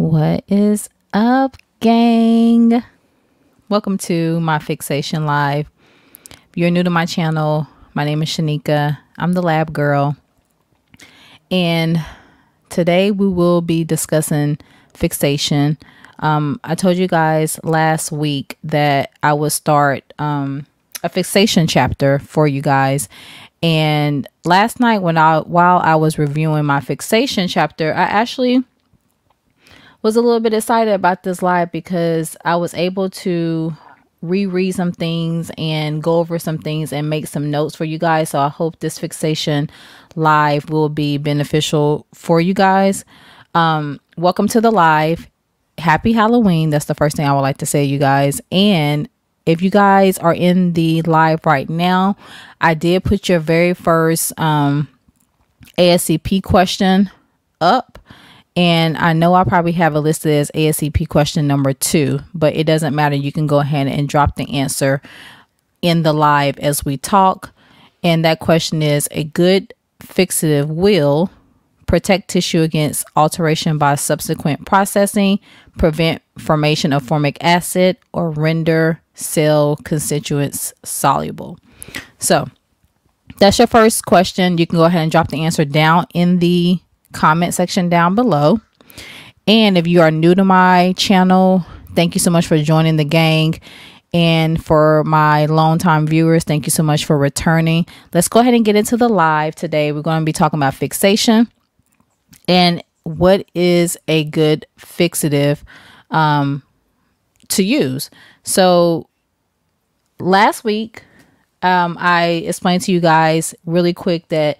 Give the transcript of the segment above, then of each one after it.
What is up, gang? Welcome to my Fixation Live. If you're new to my channel, my name is Shanika. I'm the lab girl. And today we will be discussing fixation. Um, I told you guys last week that I would start um, a fixation chapter for you guys. And last night when I while I was reviewing my fixation chapter, I actually was a little bit excited about this live because I was able to reread some things and go over some things and make some notes for you guys. So I hope this fixation live will be beneficial for you guys. Um, welcome to the live. Happy Halloween. That's the first thing I would like to say, you guys. And if you guys are in the live right now, I did put your very first um, ASCP question up. And I know I probably have it listed as ASCP question number two, but it doesn't matter. You can go ahead and drop the answer in the live as we talk. And that question is a good fixative will protect tissue against alteration by subsequent processing, prevent formation of formic acid, or render cell constituents soluble. So that's your first question. You can go ahead and drop the answer down in the comment section down below. And if you are new to my channel, thank you so much for joining the gang. And for my longtime viewers, thank you so much for returning. Let's go ahead and get into the live today. We're going to be talking about fixation and what is a good fixative um, to use. So last week, um, I explained to you guys really quick that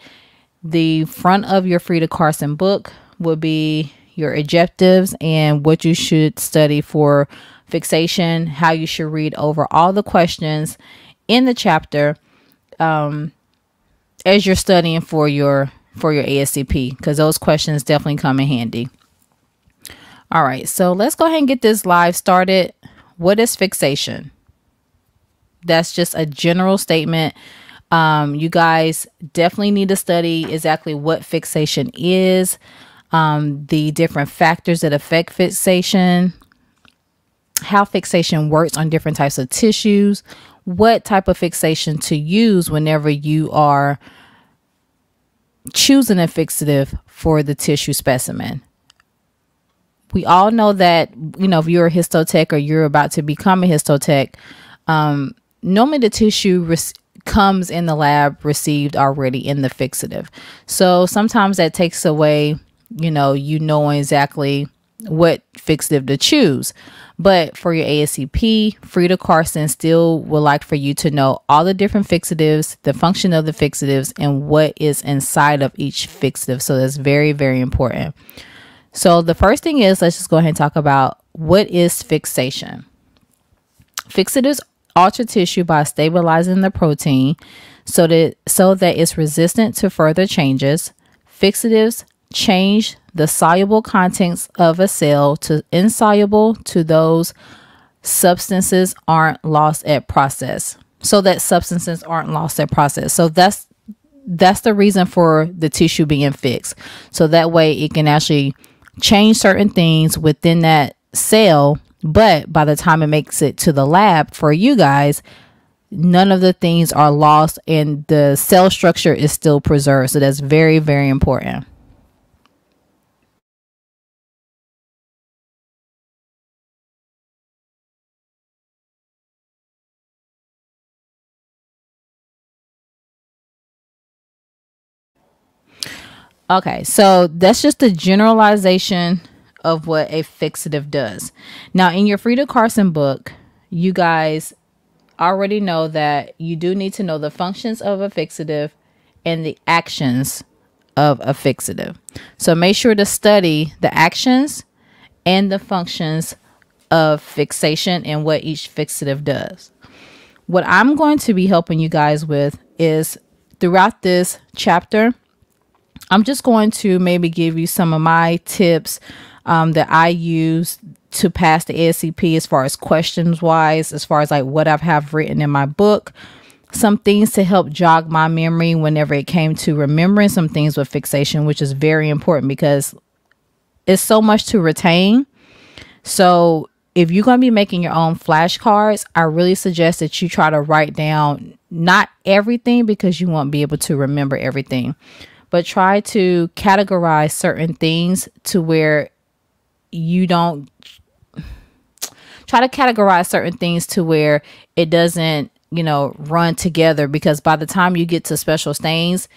the front of your Freida Carson book will be your objectives and what you should study for fixation, how you should read over all the questions in the chapter um, as you're studying for your for your ASCP because those questions definitely come in handy. All right, so let's go ahead and get this live started. What is fixation? That's just a general statement um, you guys definitely need to study exactly what fixation is, um, the different factors that affect fixation, how fixation works on different types of tissues, what type of fixation to use whenever you are choosing a fixative for the tissue specimen. We all know that, you know, if you're a histotech or you're about to become a histotech, um, normally the tissue comes in the lab received already in the fixative. So sometimes that takes away, you know, you knowing exactly what fixative to choose. But for your ASCP, Freida Carson still would like for you to know all the different fixatives, the function of the fixatives, and what is inside of each fixative. So that's very, very important. So the first thing is let's just go ahead and talk about what is fixation. Fixatives alter tissue by stabilizing the protein so that so that it's resistant to further changes. Fixatives change the soluble contents of a cell to insoluble to those substances aren't lost at process. So that substances aren't lost at process. So that's that's the reason for the tissue being fixed. So that way it can actually change certain things within that cell but by the time it makes it to the lab for you guys, none of the things are lost and the cell structure is still preserved. So that's very, very important. Okay, so that's just a generalization of what a fixative does. Now, in your Freida Carson book, you guys already know that you do need to know the functions of a fixative and the actions of a fixative. So make sure to study the actions and the functions of fixation and what each fixative does. What I'm going to be helping you guys with is throughout this chapter, I'm just going to maybe give you some of my tips um, that I use to pass the ASCP as far as questions wise, as far as like what I've have written in my book, some things to help jog my memory whenever it came to remembering some things with fixation, which is very important because it's so much to retain. So if you're going to be making your own flashcards, I really suggest that you try to write down not everything because you won't be able to remember everything, but try to categorize certain things to where you don't try to categorize certain things to where it doesn't, you know, run together because by the time you get to special stains,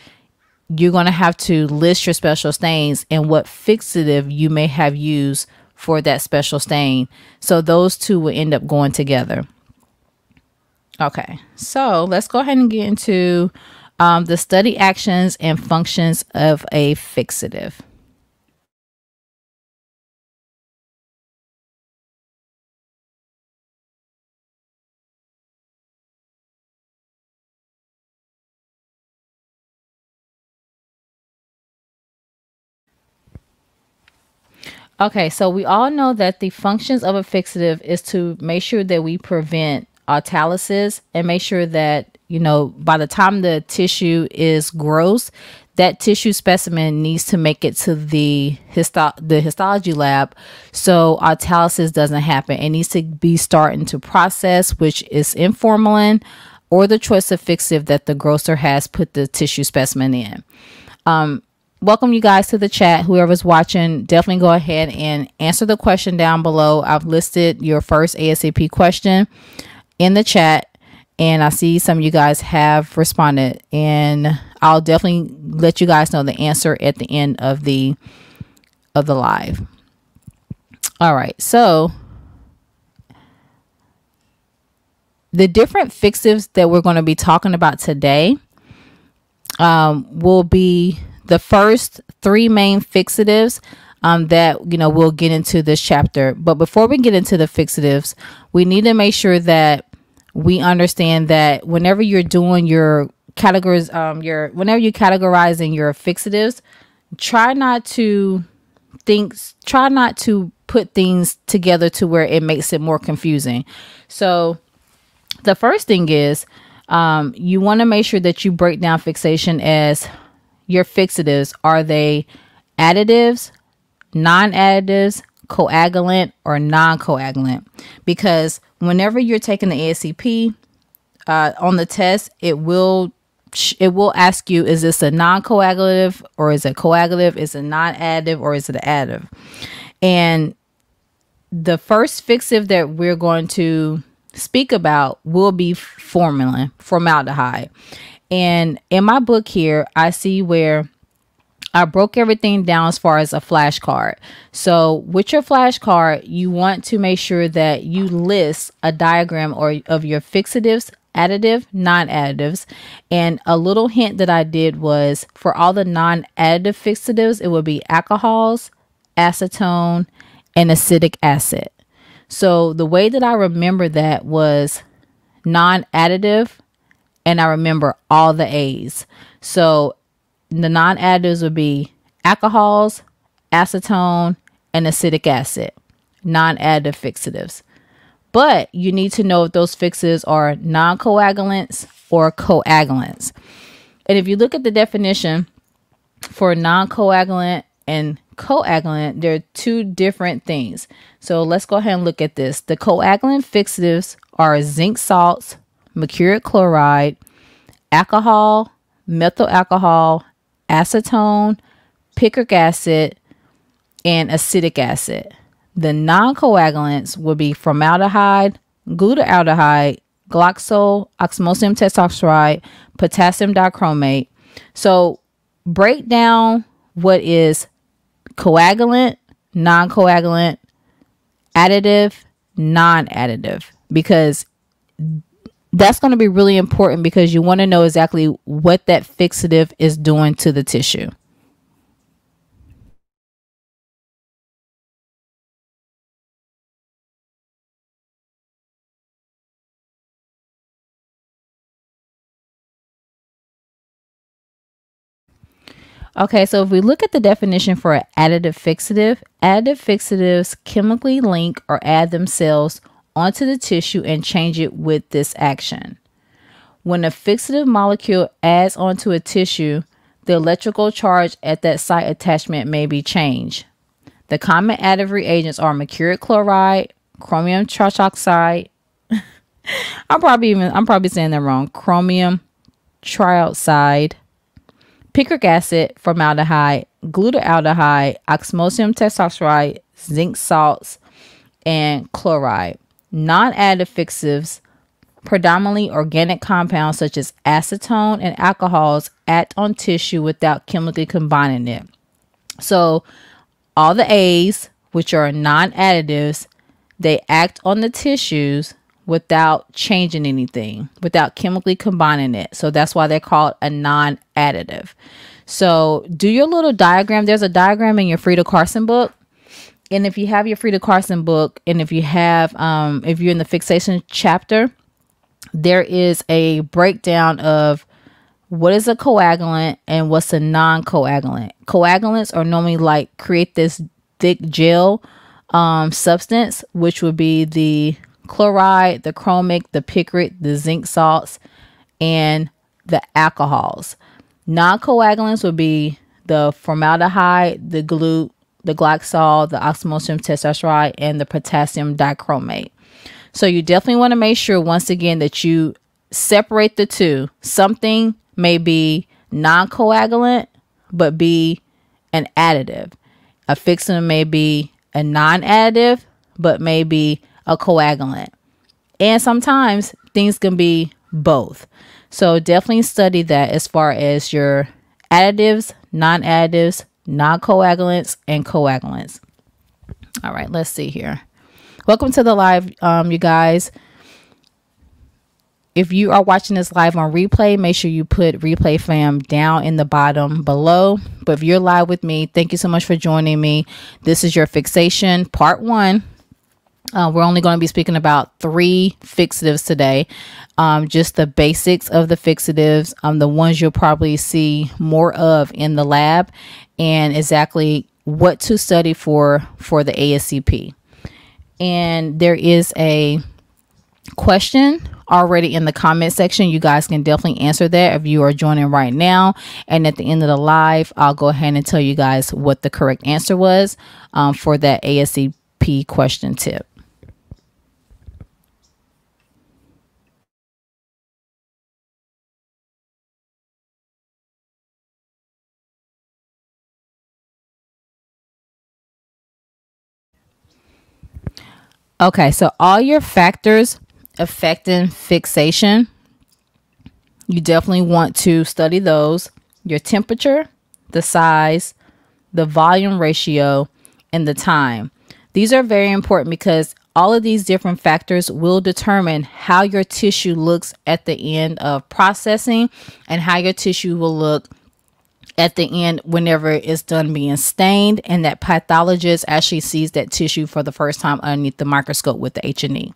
you're going to have to list your special stains and what fixative you may have used for that special stain. So those two will end up going together. Okay, so let's go ahead and get into um, the study actions and functions of a fixative. Okay, so we all know that the functions of a fixative is to make sure that we prevent autolysis and make sure that, you know, by the time the tissue is gross, that tissue specimen needs to make it to the histo- the histology lab so autolysis doesn't happen. It needs to be starting to process, which is in formalin or the choice of fixative that the grosser has put the tissue specimen in. Um, welcome you guys to the chat. Whoever's watching, definitely go ahead and answer the question down below. I've listed your first ASCP question in the chat, and I see some of you guys have responded, and I'll definitely let you guys know the answer at the end of the of the live. All right, so the different fixatives that we're going to be talking about today um, will be the first three main fixatives um, that you know we'll get into this chapter. But before we get into the fixatives, we need to make sure that we understand that whenever you're doing your categories, um, your whenever you're categorizing your fixatives, try not to think, try not to put things together to where it makes it more confusing. So the first thing is um, you want to make sure that you break down fixation as your fixatives are they additives, non additives, coagulant, or non coagulant? Because whenever you're taking the ASCP uh, on the test, it will it will ask you is this a non-coagulative or is it coagulative? Is it non-additive or is it additive? And the first fixative that we're going to speak about will be formalin formaldehyde and in my book here, I see where I broke everything down as far as a flashcard. So with your flashcard, you want to make sure that you list a diagram or of your fixatives, additive, non-additives. And a little hint that I did was for all the non-additive fixatives, it would be alcohols, acetone, and acidic acid. So the way that I remember that was non-additive and I remember all the A's. So the non additives would be alcohols, acetone, and acetic acid, non additive fixatives. But you need to know if those fixatives are non coagulants or coagulants. And if you look at the definition for non coagulant and coagulant, they're two different things. So let's go ahead and look at this. The coagulant fixatives are zinc salts, mercuric chloride, alcohol, methyl alcohol, acetone, picric acid, and acetic acid. The non coagulants would be formaldehyde, glutaraldehyde, glyoxal, oxamosium testosterone, potassium dichromate. So break down what is coagulant, non coagulant, additive, non additive, because that's going to be really important because you want to know exactly what that fixative is doing to the tissue. Okay, so if we look at the definition for an additive fixative, additive fixatives chemically link or add themselves onto the tissue and change it with this action. When a fixative molecule adds onto a tissue, the electrical charge at that site attachment may be changed. The common additive reagents are mercuric chloride, chromium trioxide. I'm probably even I'm probably saying that wrong. Chromium trioxide, picric acid, formaldehyde, glutaraldehyde, oxymosium testosterone, zinc salts, and chloride. Non-additive fixatives, predominantly organic compounds such as acetone and alcohols, act on tissue without chemically combining it. So, all the A's, which are non-additives, they act on the tissues without changing anything, without chemically combining it. So that's why they're called a non additive. So do your little diagram. There's a diagram in your Freida Carson book. And if you have your Freida Carson book, and if you have, um, if you're in the fixation chapter, there is a breakdown of what is a coagulant and what's a non-coagulant. Coagulants are normally like create this thick gel um, substance, which would be the chloride, the chromic, the picric, the zinc salts, and the alcohols. Non coagulants would be the formaldehyde, the glute, the glyoxal, the oxymosium testosterone, and the potassium dichromate. So you definitely want to make sure, once again, that you separate the two. Something may be non coagulant, but be an additive. A fixing may be a non additive, but may be a coagulant. And sometimes things can be both. So definitely study that as far as your additives, non additives, non coagulants, and coagulants. All right, let's see here. Welcome to the live, um, you guys. If you are watching this live on replay, make sure you put replay fam down in the bottom below. But if you're live with me, thank you so much for joining me. This is your fixation part one uh, we're only going to be speaking about three fixatives today. Um, just the basics of the fixatives, um, the ones you'll probably see more of in the lab, and exactly what to study for for the ASCP. And there is a question already in the comment section. You guys can definitely answer that if you are joining right now. And at the end of the live, I'll go ahead and tell you guys what the correct answer was um, for that ASCP question tip. Okay, so all your factors affecting fixation, you definitely want to study those. Your temperature, the size, the volume ratio, and the time. These are very important because all of these different factors will determine how your tissue looks at the end of processing and how your tissue will look at the end whenever it's done being stained and that pathologist actually sees that tissue for the first time underneath the microscope with the H&E.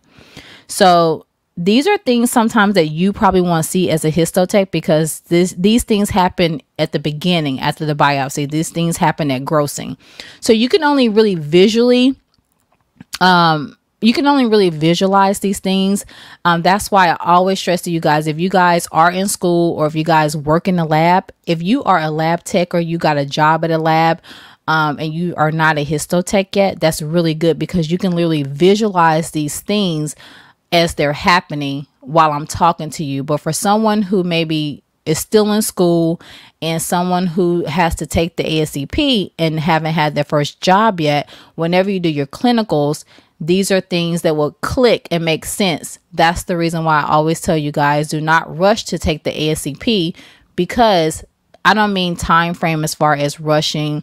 So these are things sometimes that you probably want to see as a histotech because this these things happen at the beginning after the biopsy. These things happen at grossing. So you can only really visually um you can only really visualize these things. Um, that's why I always stress to you guys if you guys are in school or if you guys work in the lab, if you are a lab tech or you got a job at a lab, um, and you are not a histotech yet, that's really good because you can literally visualize these things as they're happening while I'm talking to you. But for someone who maybe is still in school and someone who has to take the ASCP and haven't had their first job yet, whenever you do your clinicals, these are things that will click and make sense. That's the reason why I always tell you guys do not rush to take the ASCP because I don't mean time frame as far as rushing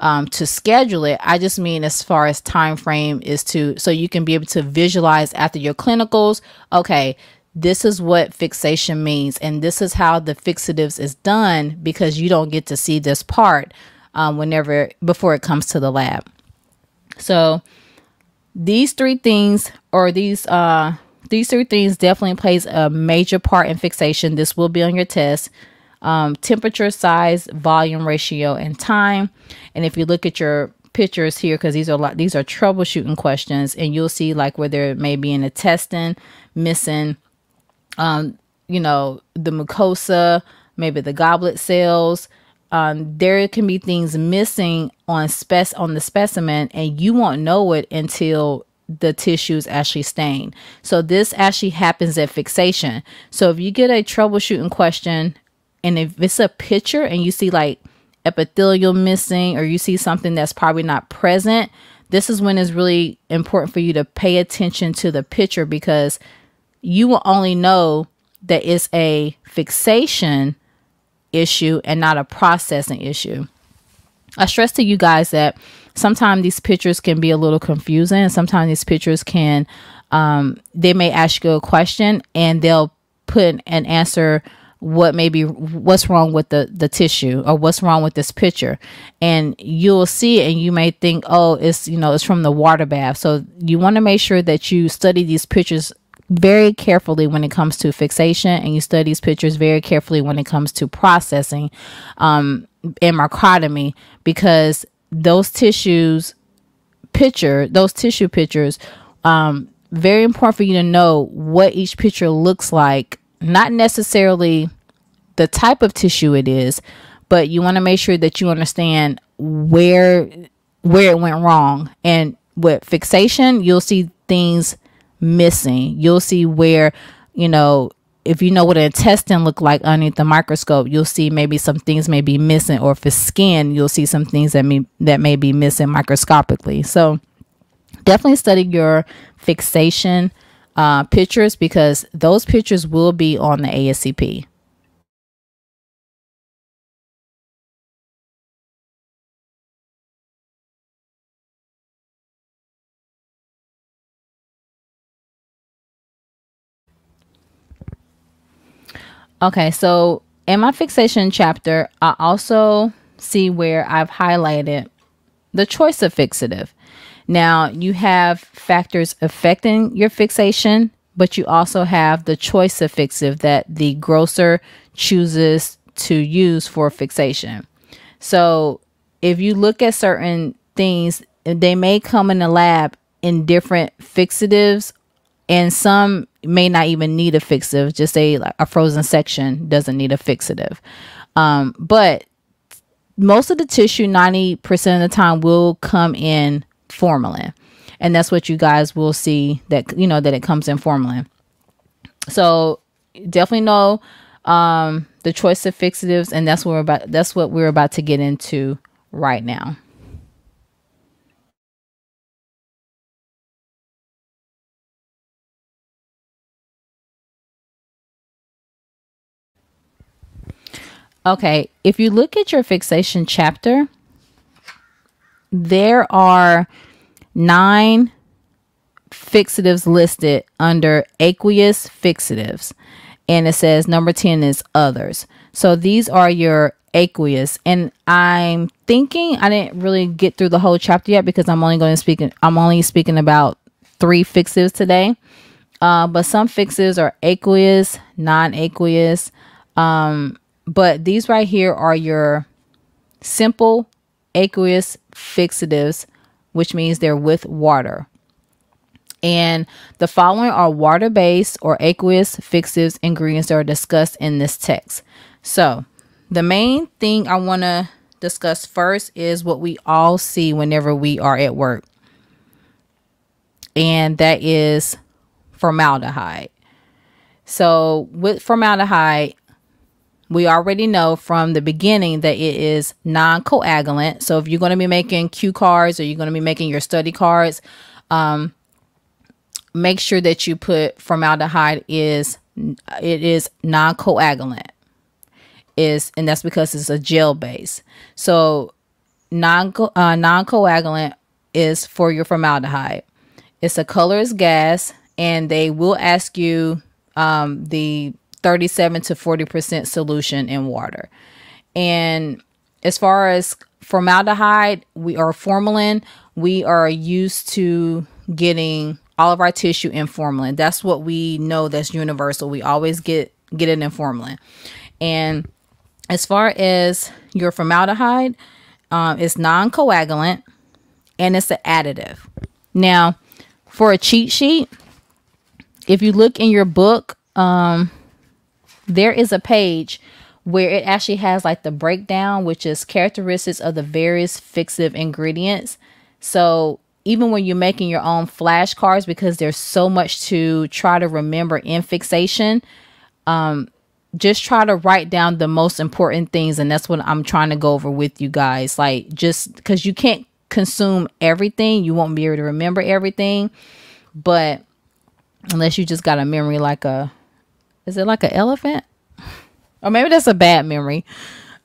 um, to schedule it. I just mean as far as time frame is to so you can be able to visualize after your clinicals. Okay, this is what fixation means, and this is how the fixatives is done because you don't get to see this part um, whenever before it comes to the lab. So these three things or these uh these three things definitely plays a major part in fixation. This will be on your test. Um, temperature, size, volume ratio, and time. And if you look at your pictures here, because these are like these are troubleshooting questions, and you'll see like where there may be an intestine missing, um, you know, the mucosa, maybe the goblet cells, um, there can be things missing on spec on the specimen, and you won't know it until the tissue is actually stained. So this actually happens at fixation. So if you get a troubleshooting question, and if it's a picture and you see like epithelial missing, or you see something that's probably not present, this is when it's really important for you to pay attention to the picture because you will only know that it's a fixation issue and not a processing issue. I stress to you guys that sometimes these pictures can be a little confusing. Sometimes these pictures can, um, they may ask you a question and they'll put an answer what maybe what's wrong with the the tissue or what's wrong with this picture and you'll see and you may think oh it's you know it's from the water bath so you want to make sure that you study these pictures very carefully when it comes to fixation and you study these pictures very carefully when it comes to processing um, and microtomy because those tissues picture those tissue pictures um, very important for you to know what each picture looks like not necessarily the type of tissue it is but you want to make sure that you understand where where it went wrong. And with fixation you'll see things missing. You'll see where, you know, if you know what an intestine look like underneath the microscope, you'll see maybe some things may be missing, or it's skin, you'll see some things that may that may be missing microscopically. So definitely study your fixation uh, pictures because those pictures will be on the ASCP. Okay, so in my fixation chapter, I also see where I've highlighted the choice of fixative. Now, you have factors affecting your fixation, but you also have the choice of fixative that the grosser chooses to use for fixation. So, if you look at certain things, they may come in the lab in different fixatives and some may not even need a fixative. Just say like a frozen section doesn't need a fixative. Um, but most of the tissue 90% of the time will come in formalin. And that's what you guys will see that you know that it comes in formalin. So definitely know um, the choice of fixatives and that's what we're about that's what we're about to get into right now Okay, if you look at your fixation chapter, there are nine fixatives listed under aqueous fixatives. And it says number 10 is others. So these are your aqueous. And I'm thinking I didn't really get through the whole chapter yet because I'm only going to speak I'm only speaking about three fixatives today. Uh, but some fixatives are aqueous, non-aqueous. Um, but these right here are your simple aqueous fixatives, which means they're with water. And the following are water based or aqueous fixatives ingredients that are discussed in this text. So, the main thing I want to discuss first is what we all see whenever we are at work, and that is formaldehyde. So, with formaldehyde, we already know from the beginning that it is non-coagulant. So if you're going to be making cue cards or you're going to be making your study cards, um, make sure that you put formaldehyde is it is non-coagulant. Is and that's because it's a gel base. So non uh, non-coagulant is for your formaldehyde. It's a colorless gas, and they will ask you um, the 37 to 40% solution in water. And as far as formaldehyde, we are formalin, we are used to getting all of our tissue in formalin. That's what we know that's universal. We always get get it in formalin. And as far as your formaldehyde, um, it's non-coagulant and it's an additive. Now, for a cheat sheet, if you look in your book, um, there is a page where it actually has like the breakdown, which is characteristics of the various fixative ingredients. So even when you're making your own flashcards, because there's so much to try to remember in fixation, um, just try to write down the most important things. And that's what I'm trying to go over with you guys. Like, just because you can't consume everything, you won't be able to remember everything. But unless you just got a memory like a, is it like an elephant? or maybe that's a bad memory.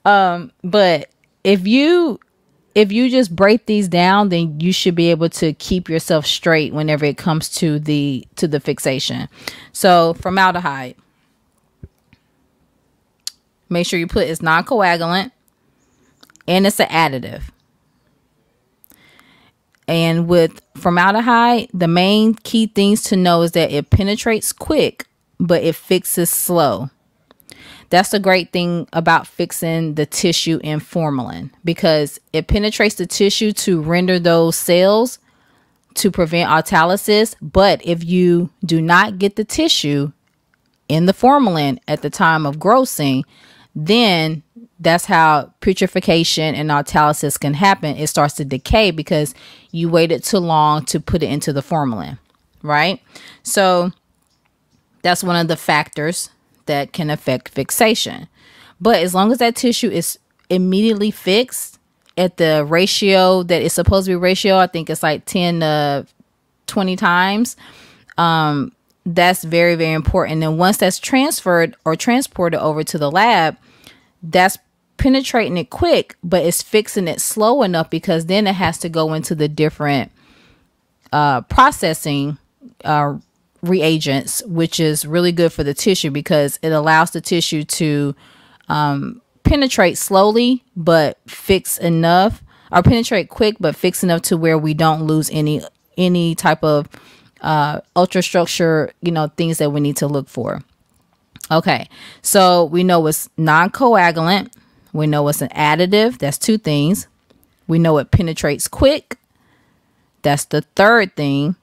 Um, but if you if you just break these down, then you should be able to keep yourself straight whenever it comes to the to the fixation. So formaldehyde. Make sure you put it's non-coagulant and it's an additive. And with formaldehyde, the main key things to know is that it penetrates quick, but it fixes slow. That's the great thing about fixing the tissue in formalin because it penetrates the tissue to render those cells to prevent autolysis. But if you do not get the tissue in the formalin at the time of grossing, then that's how putrefaction and autolysis can happen. It starts to decay because you waited too long to put it into the formalin, right? So that's one of the factors that can affect fixation. But as long as that tissue is immediately fixed at the ratio that is supposed to be ratio, I think it's like 10 to 20 times. Um, that's very, very important. And once that's transferred or transported over to the lab, that's penetrating it quick, but it's fixing it slow enough because then it has to go into the different uh, processing uh, reagents, which is really good for the tissue because it allows the tissue to um, penetrate slowly but fix enough or penetrate quick but fix enough to where we don't lose any any type of uh, ultrastructure, you know, things that we need to look for. Okay, so we know it's non-coagulant. We know it's an additive. That's two things. We know it penetrates quick. That's the third thing.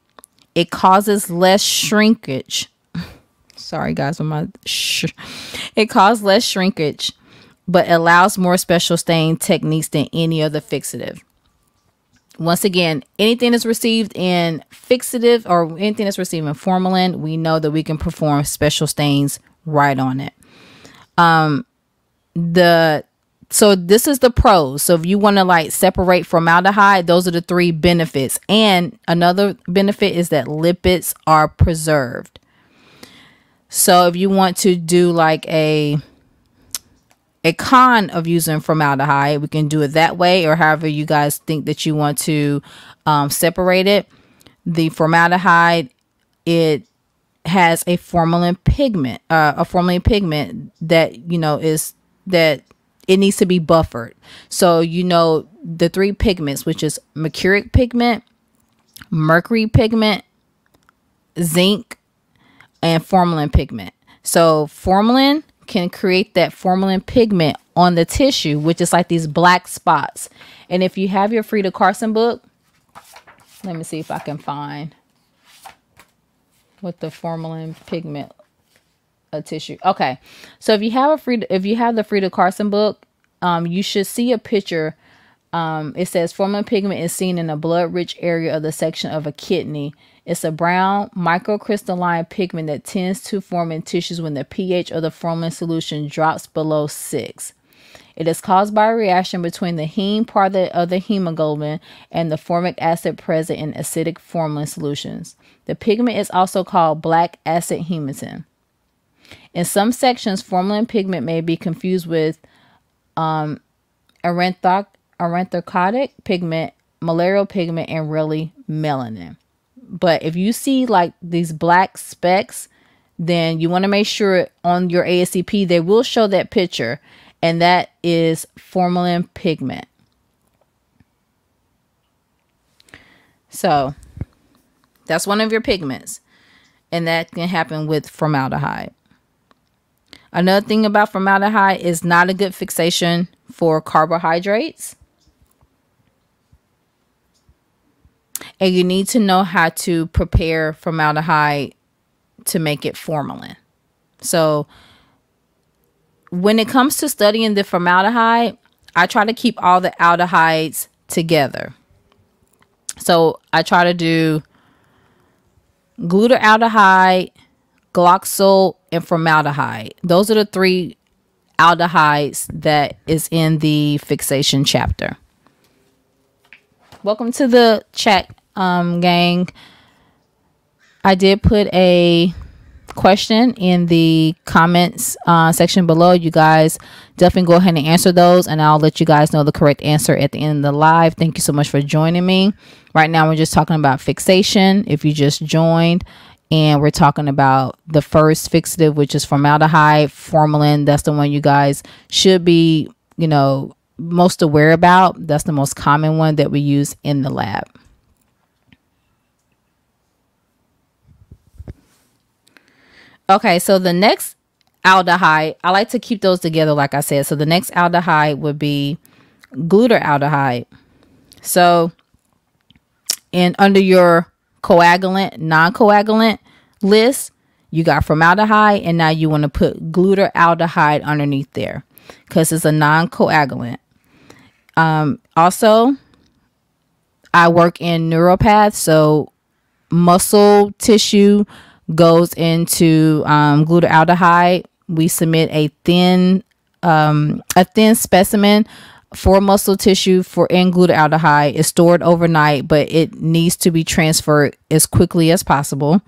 It causes less shrinkage. Sorry, guys, with my sh- it causes less shrinkage, but allows more special stain techniques than any other fixative. Once again, anything that's received in fixative or anything that's received in formalin, we know that we can perform special stains right on it. Um, the so this is the pros. So if you want to like separate formaldehyde, those are the three benefits. And another benefit is that lipids are preserved. So if you want to do like a a con of using formaldehyde, we can do it that way or however you guys think that you want to um, separate it. The formaldehyde, it has a formalin pigment, uh, a formalin pigment that, you know, is that it needs to be buffered. So you know the three pigments, which is mercuric pigment, mercury pigment, zinc, and formalin pigment. So formalin can create that formalin pigment on the tissue, which is like these black spots. And if you have your Freida Carson book, let me see if I can find what the formalin pigment a tissue. Okay. So if you have a Freida, if you have the Freida Carson book, um, you should see a picture. Um, it says formalin pigment is seen in a blood-rich area of the section of a kidney. It's a brown microcrystalline pigment that tends to form in tissues when the pH of the formalin solution drops below 6. It is caused by a reaction between the heme part of the hemoglobin and the formic acid present in acidic formalin solutions. The pigment is also called black acid hematin. In some sections, formalin pigment may be confused with um, erythrocytic pigment, malarial pigment, and really melanin. But if you see like these black specks, then you want to make sure on your ASCP they will show that picture, and that is formalin pigment. So that's one of your pigments, and that can happen with formaldehyde. Another thing about formaldehyde is not a good fixation for carbohydrates. And you need to know how to prepare formaldehyde to make it formalin. So when it comes to studying the formaldehyde, I try to keep all the aldehydes together. So I try to do glutaraldehyde, glyoxal, and formaldehyde. Those are the three aldehydes that is in the fixation chapter. Welcome to the chat, um, gang. I did put a question in the comments uh, section below. You guys definitely go ahead and answer those, and I'll let you guys know the correct answer at the end of the live. Thank you so much for joining me. Right now, we're just talking about fixation. If you just joined, and we're talking about the first fixative, which is formaldehyde, formalin. That's the one you guys should be, you know, most aware about. That's the most common one that we use in the lab. Okay, so the next aldehyde, I like to keep those together, like I said. So the next aldehyde would be glutaraldehyde. So, and under your coagulant, non-coagulant list, you got formaldehyde, and now you want to put glutaraldehyde underneath there because it's a non-coagulant. Um, also, I work in neuropath, so muscle tissue goes into um, glutaraldehyde. We submit a thin, um, a thin specimen for muscle tissue for in glutaraldehyde is stored overnight, but it needs to be transferred as quickly as possible.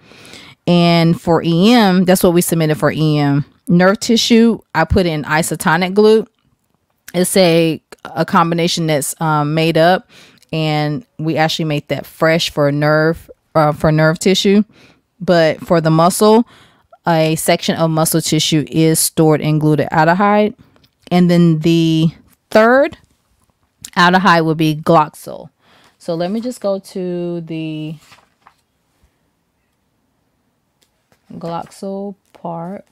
And for EM, that's what we submitted for EM. Nerve tissue, I put in isotonic glute. It's a a combination that's um, made up, and we actually make that fresh for nerve uh, for nerve tissue. But for the muscle, a section of muscle tissue is stored in glutaraldehyde. And then the third aldehyde would be glyoxal. So let me just go to the glyoxal part.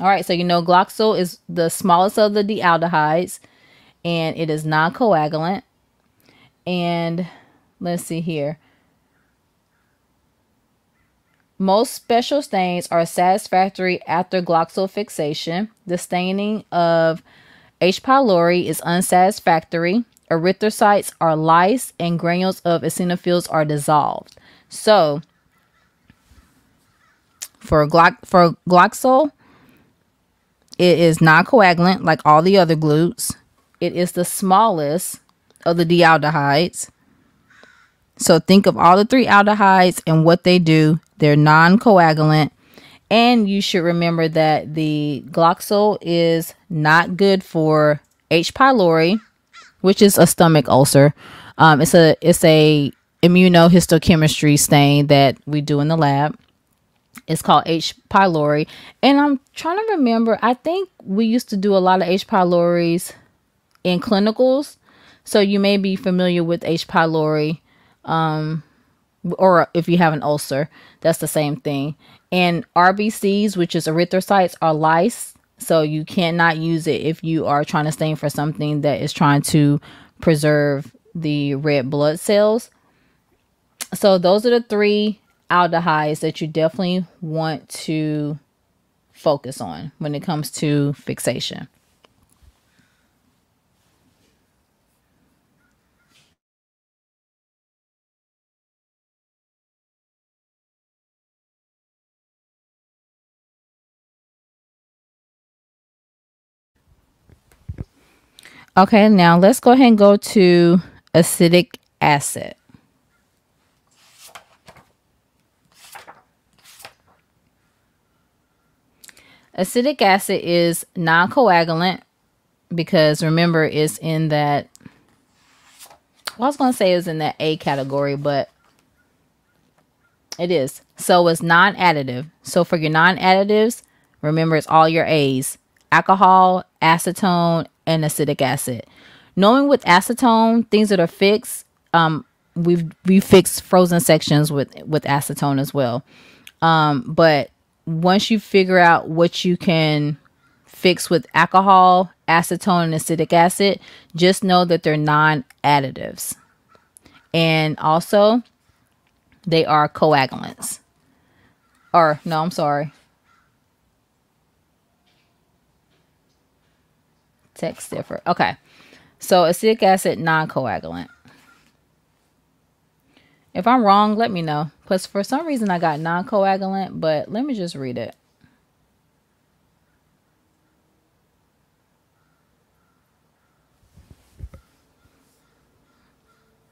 All right, so you know glyoxal is the smallest of the dialdehydes and it is non-coagulant. And let's see here. Most special stains are satisfactory after glyoxal fixation. The staining of H. pylori is unsatisfactory. Erythrocytes are lysed and granules of eosinophils are dissolved. So, for, glo- for glyoxal, it is non-coagulant like all the other glutes. It is the smallest of the dialdehydes. So think of all the three aldehydes and what they do. They're non-coagulant. And you should remember that the glyoxal is not good for H. pylori, which is a stomach ulcer. Um, it's a it's a immunohistochemistry stain that we do in the lab. It's called H. pylori. And I'm trying to remember, I think we used to do a lot of H. pyloris in clinicals. So you may be familiar with H. pylori um, or if you have an ulcer, that's the same thing. And RBCs, which is erythrocytes, are lysed, so you cannot use it if you are trying to stain for something that is trying to preserve the red blood cells. So those are the three aldehydes that you definitely want to focus on when it comes to fixation. Okay, now let's go ahead and go to acidic acid. Acidic acid is non-coagulant because remember it's in that well, I was going to say it was in that A category, but it is. So it's non-additive. So for your non-additives, remember it's all your A's. Alcohol, acetone, and acetic acid. Knowing with acetone, things that are fixed, um, we've we fixed frozen sections with with acetone as well. Um, but once you figure out what you can fix with alcohol, acetone, and acetic acid, just know that they're non-additives. And also, they are coagulants. Or, no, I'm sorry. Text differ. Okay. So acetic acid non-coagulant. If I'm wrong, let me know. Because for some reason I got non-coagulant, but let me just read it.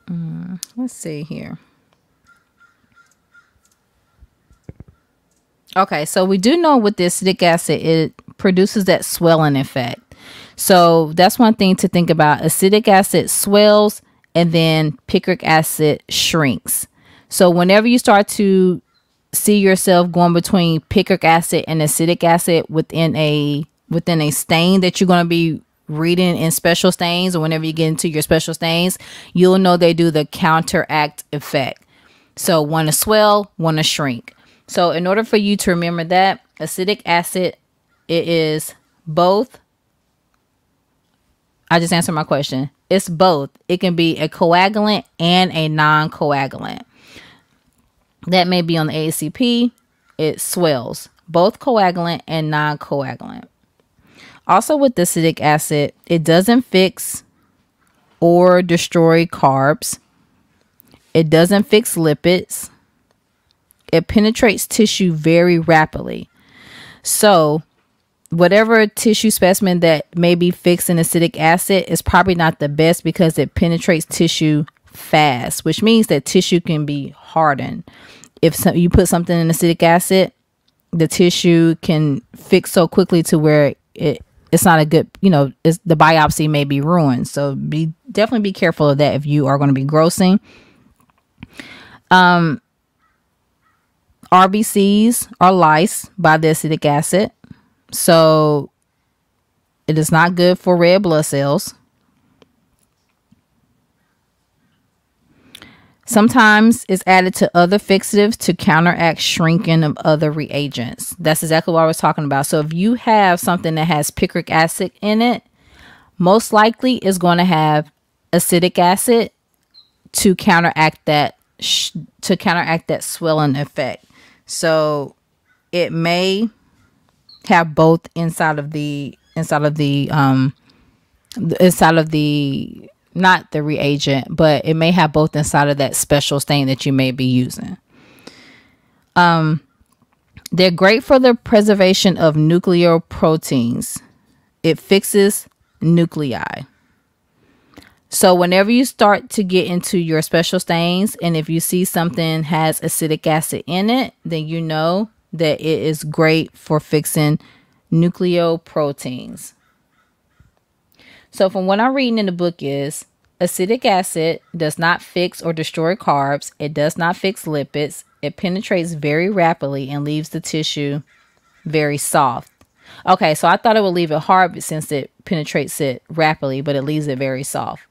Mm, let's see here. Okay, so we do know with this acetic acid, it produces that swelling effect. So that's one thing to think about. Acetic acid swells and then picric acid shrinks. So whenever you start to see yourself going between picric acid and acetic acid within a within a stain that you're going to be reading in special stains or whenever you get into your special stains, you'll know they do the counteract effect. So one to swell, one to shrink. So in order for you to remember that, acetic acid, it is both. I just answered my question. It's both. It can be a coagulant and a non-coagulant. That may be on the ACP. It swells. Both coagulant and non-coagulant. Also with acetic acid, it doesn't fix or destroy carbs. It doesn't fix lipids. It penetrates tissue very rapidly. So, whatever tissue specimen that may be fixed in acidic acid is probably not the best because it penetrates tissue fast, which means that tissue can be hardened. If you put something in acidic acid, the tissue can fix so quickly to where it it's not a good, you know, the biopsy may be ruined. So be definitely be careful of that if you are going to be grossing. Um, RBCs are lysed by the acetic acid. So it is not good for red blood cells. Sometimes it's added to other fixatives to counteract shrinking of other reagents. That's exactly what I was talking about. So if you have something that has picric acid in it, most likely is going to have acidic acid to counteract that to counteract that swelling effect. So it may have both inside of the inside of the um inside of the not the reagent, but it may have both inside of that special stain that you may be using. Um, they're great for the preservation of nucleoproteins. It fixes nuclei. So whenever you start to get into your special stains, and if you see something has acetic acid in it, then you know that it is great for fixing nucleoproteins. So from what I'm reading in the book is acetic acid does not fix or destroy carbs. It does not fix lipids. It penetrates very rapidly and leaves the tissue very soft. Okay, so I thought it would leave it hard since it penetrates it rapidly, but it leaves it very soft.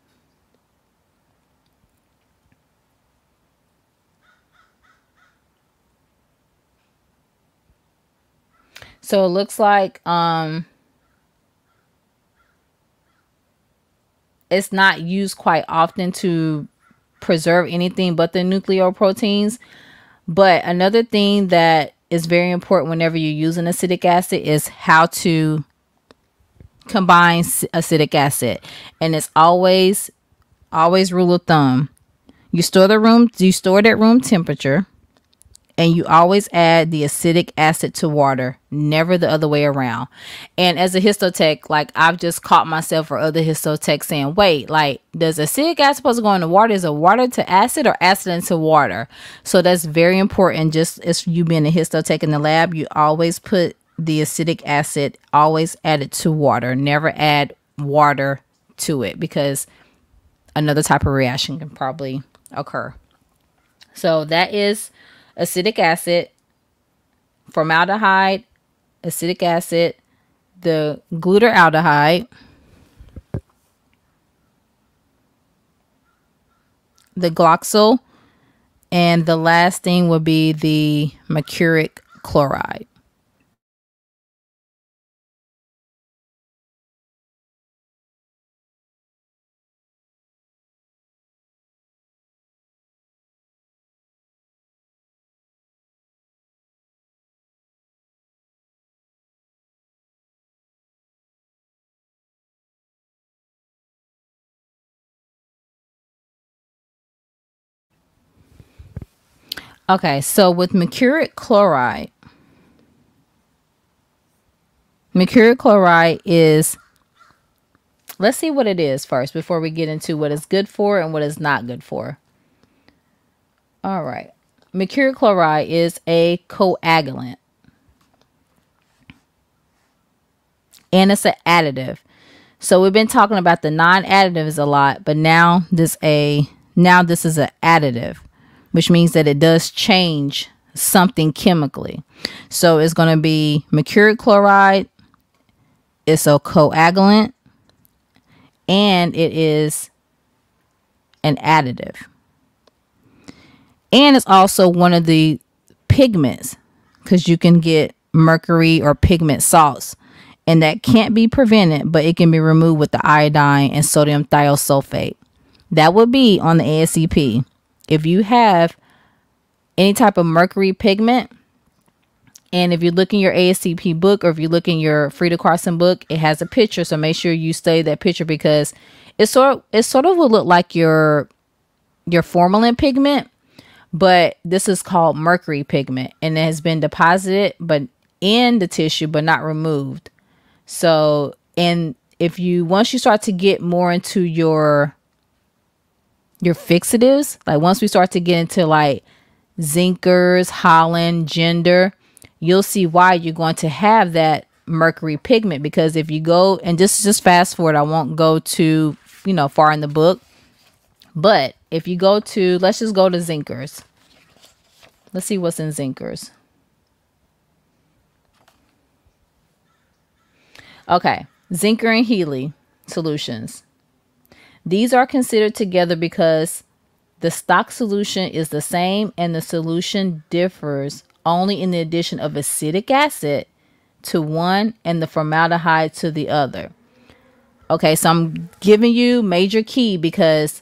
So it looks like um it's not used quite often to preserve anything but the nucleoproteins. But another thing that is very important whenever you're using acetic acid is how to combine acetic acid. And it's always, always rule of thumb. You store the room, you store it at room temperature and you always add the acidic acid to water, never the other way around. And as a histotech, like I've just caught myself or other histotechs saying, wait, like does acidic acid supposed to go into water? Is it water to acid or acid into water? So that's very important. Just as you being a histotech in the lab, you always put the acidic acid, always add it to water, never add water to it because another type of reaction can probably occur. So that is acetic acid, formaldehyde, acetic acid, the glutaraldehyde, the glyoxal, and the last thing would be the mercuric chloride. Okay, so with mercuric chloride, mercuric chloride is let's see what it is first before we get into what it's good for and what it's not good for. All right. Mercuric chloride is a coagulant. And it's an additive. So we've been talking about the non-additives a lot, but now this a now this is an additive, which means that it does change something chemically. So it's going to be mercuric chloride. It's a coagulant and it is an additive. And it's also one of the pigments because you can get mercury or pigment salts and that can't be prevented, but it can be removed with the iodine and sodium thiosulfate. That would be on the ASCP. If you have any type of mercury pigment, and if you look in your ASCP book or if you look in your Freida Carson book, it has a picture. So make sure you study that picture because it sort of, it sort of will look like your your formalin pigment, but this is called mercury pigment and it has been deposited but in the tissue but not removed. So and if you once you start to get more into your your fixatives, like once we start to get into like Zenker's, Hollande, Gendre, you'll see why you're going to have that mercury pigment because if you go and just just fast forward, I won't go too you know far in the book, but if you go to let's just go to Zenker's. Let's see what's in Zenker's. Okay, Zenker and Helly solutions. These are considered together because the stock solution is the same and the solution differs only in the addition of acetic acid to one and the formaldehyde to the other. Okay, so I'm giving you major key because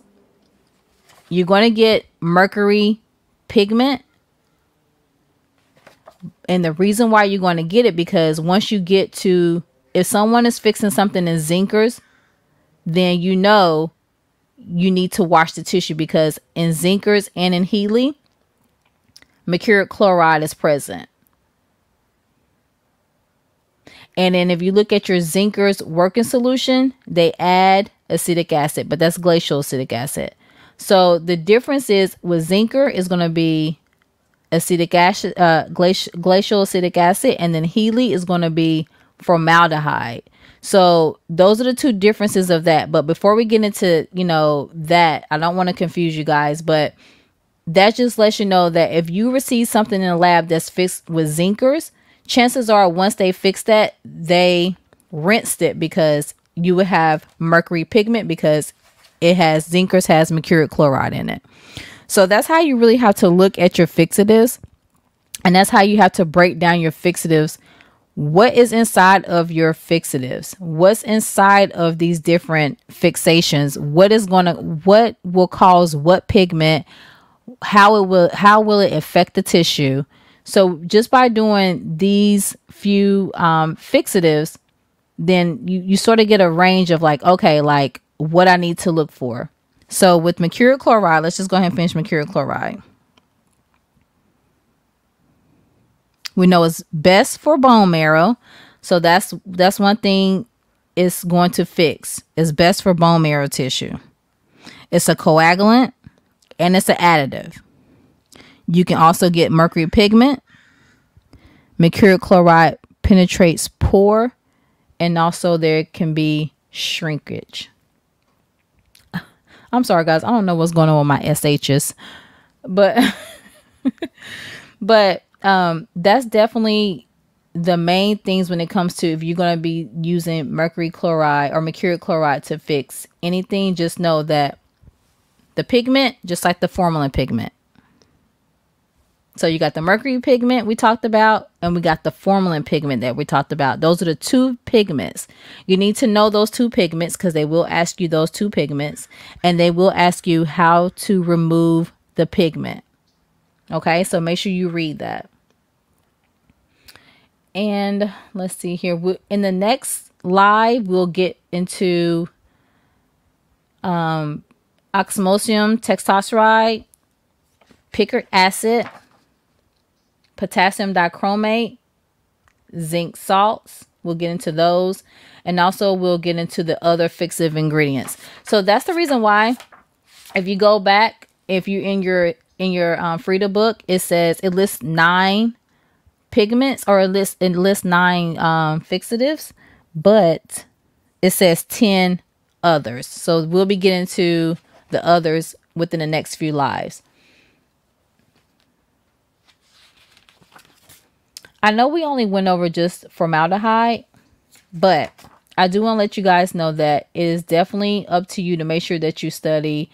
you're going to get mercury pigment. And the reason why you're going to get it because once you get to if someone is fixing something in Zenker's, then you know you need to wash the tissue because in Zenker's and in Helly, mercuric chloride is present. And then if you look at your Zenker's working solution, they add acetic acid, but that's glacial acetic acid. So the difference is with Zinker is going to be acetic acid, uh, glacial, glacial acetic acid, and then Helly is going to be formaldehyde. So those are the two differences of that. But before we get into, you know, that, I don't want to confuse you guys, but that just lets you know that if you receive something in the lab that's fixed with Zenker's, chances are once they fix that, they rinsed it because you would have mercury pigment because it has Zenker's has mercuric chloride in it. So that's how you really have to look at your fixatives. And that's how you have to break down your fixatives. What is inside of your fixatives? What's inside of these different fixations? What is going to, what will cause what pigment? how it will how will it affect the tissue so just by doing these few um, fixatives then you, you sort of get a range of like okay like what i need to look for so with mercuric chloride let's just go ahead and finish mercuric chloride we know it's best for bone marrow so that's that's one thing it's going to fix it's best for bone marrow tissue it's a coagulant and it's an additive. You can also get mercury pigment. Mercuric chloride penetrates pore, and also there can be shrinkage. I'm sorry, guys. I don't know what's going on with my SHs, but but um, that's definitely the main things when it comes to if you're going to be using mercury chloride or mercuric chloride to fix anything. Just know that the pigment, just like the formalin pigment. So you got the mercury pigment we talked about, and we got the formalin pigment that we talked about. Those are the two pigments. You need to know those two pigments because they will ask you those two pigments, and they will ask you how to remove the pigment. Okay, so make sure you read that. And let's see here. In the next live, we'll get into um, osmium tetroxide, picric acid, potassium dichromate, zinc salts. We'll get into those. And also we'll get into the other fixative ingredients. So that's the reason why if you go back, if you're in your in your um, Freida book, it says it lists nine pigments or it lists nine um, fixatives, but it says 10 others. So we'll be getting to the others within the next few lives. I know we only went over just formaldehyde, but I do want to let you guys know that it is definitely up to you to make sure that you study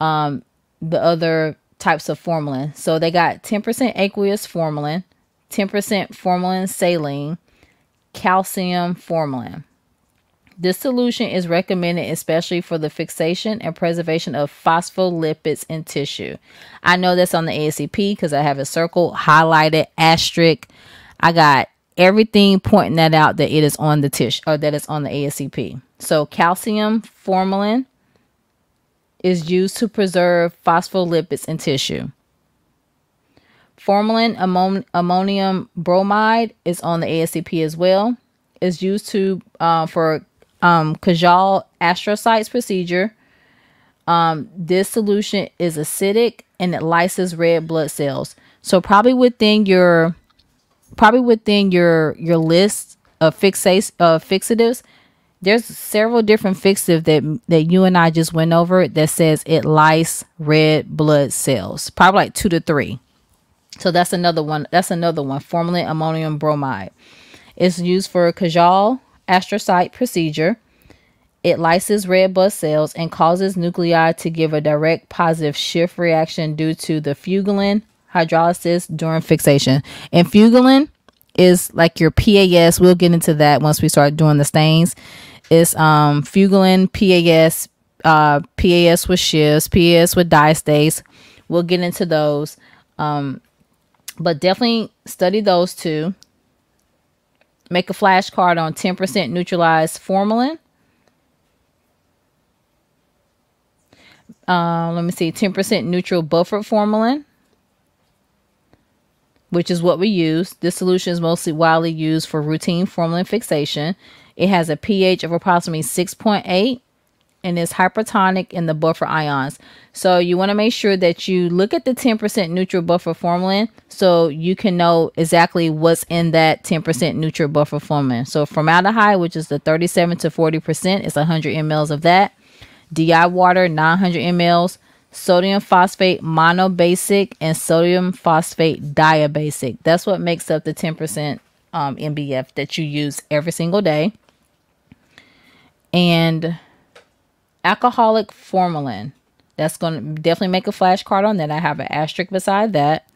um, the other types of formalin. So they got 10% aqueous formalin, 10% formalin saline, calcium formalin. This solution is recommended especially for the fixation and preservation of phospholipids in tissue. I know that's on the ASCP because I have a circle highlighted asterisk. I got everything pointing that out that it is on the tissue or that it's on the ASCP. So calcium formalin is used to preserve phospholipids in tissue. Formalin ammon ammonium bromide is on the ASCP as well. Is used to uh, for um, Cajal astrocytes procedure. Um, this solution is acidic and it lyses red blood cells. So probably within your probably within your your list of fixates of fixatives, there's several different fixatives that that you and I just went over that says it lyses red blood cells. Probably like two to three. So that's another one. That's another one. Formalin ammonium bromide. It's used for a Cajal astrocyte procedure. It lyses red blood cells and causes nuclei to give a direct positive Schiff reaction due to the Feulgen hydrolysis during fixation. And Feulgen is like your PAS. We'll get into that once we start doing the stains. It's um Feulgen, PAS, uh, PAS with Schiff's, PAS with diastase. We'll get into those. Um, but definitely study those two. Make a flashcard on 10% neutralized formalin. Uh, let me see, 10% neutral buffered formalin, which is what we use. This solution is mostly widely used for routine formalin fixation. It has a pH of approximately 6.8 and is hypertonic in the buffer ions. So you want to make sure that you look at the 10% neutral buffer formalin so you can know exactly what's in that 10% neutral buffer formalin. So formaldehyde, which is the 37 to 40%, is 100 mLs of that. DI water, 900 mLs. Sodium phosphate monobasic and sodium phosphate diabasic. That's what makes up the 10% um, NBF that you use every single day. And alcoholic formalin. That's going to definitely make a flashcard on that. I have an asterisk beside that.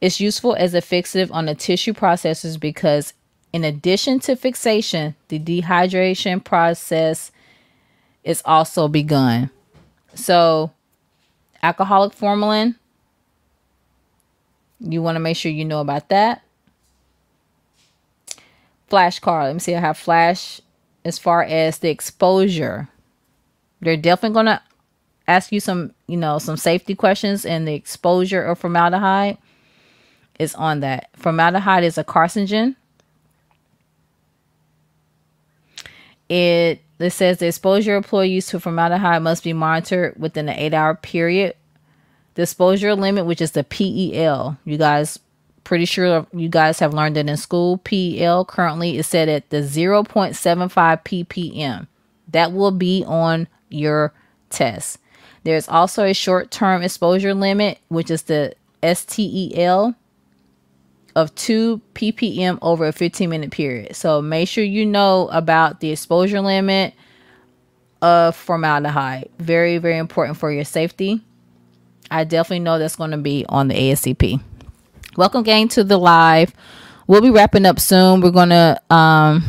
It's useful as a fixative on the tissue processes because in addition to fixation, the dehydration process is also begun. So alcoholic formalin, you want to make sure you know about that. Flashcard. Let me see. I have flash as far as the exposure they're definitely going to ask you some, you know, some safety questions and the exposure of formaldehyde is on that. Formaldehyde is a carcinogen. It it says the exposure employees to formaldehyde must be monitored within an eight hour period. The exposure limit, which is the PEL, you guys pretty sure you guys have learned it in school. PEL currently is set at the 0.75 ppm. That will be on your test. There's also a short term exposure limit, which is the STEL of 2 ppm over a 15 minute period. So make sure you know about the exposure limit of formaldehyde. Very, very important for your safety. I definitely know that's going to be on the ASCP. Welcome, gang, to the live. We'll be wrapping up soon. We're going to um,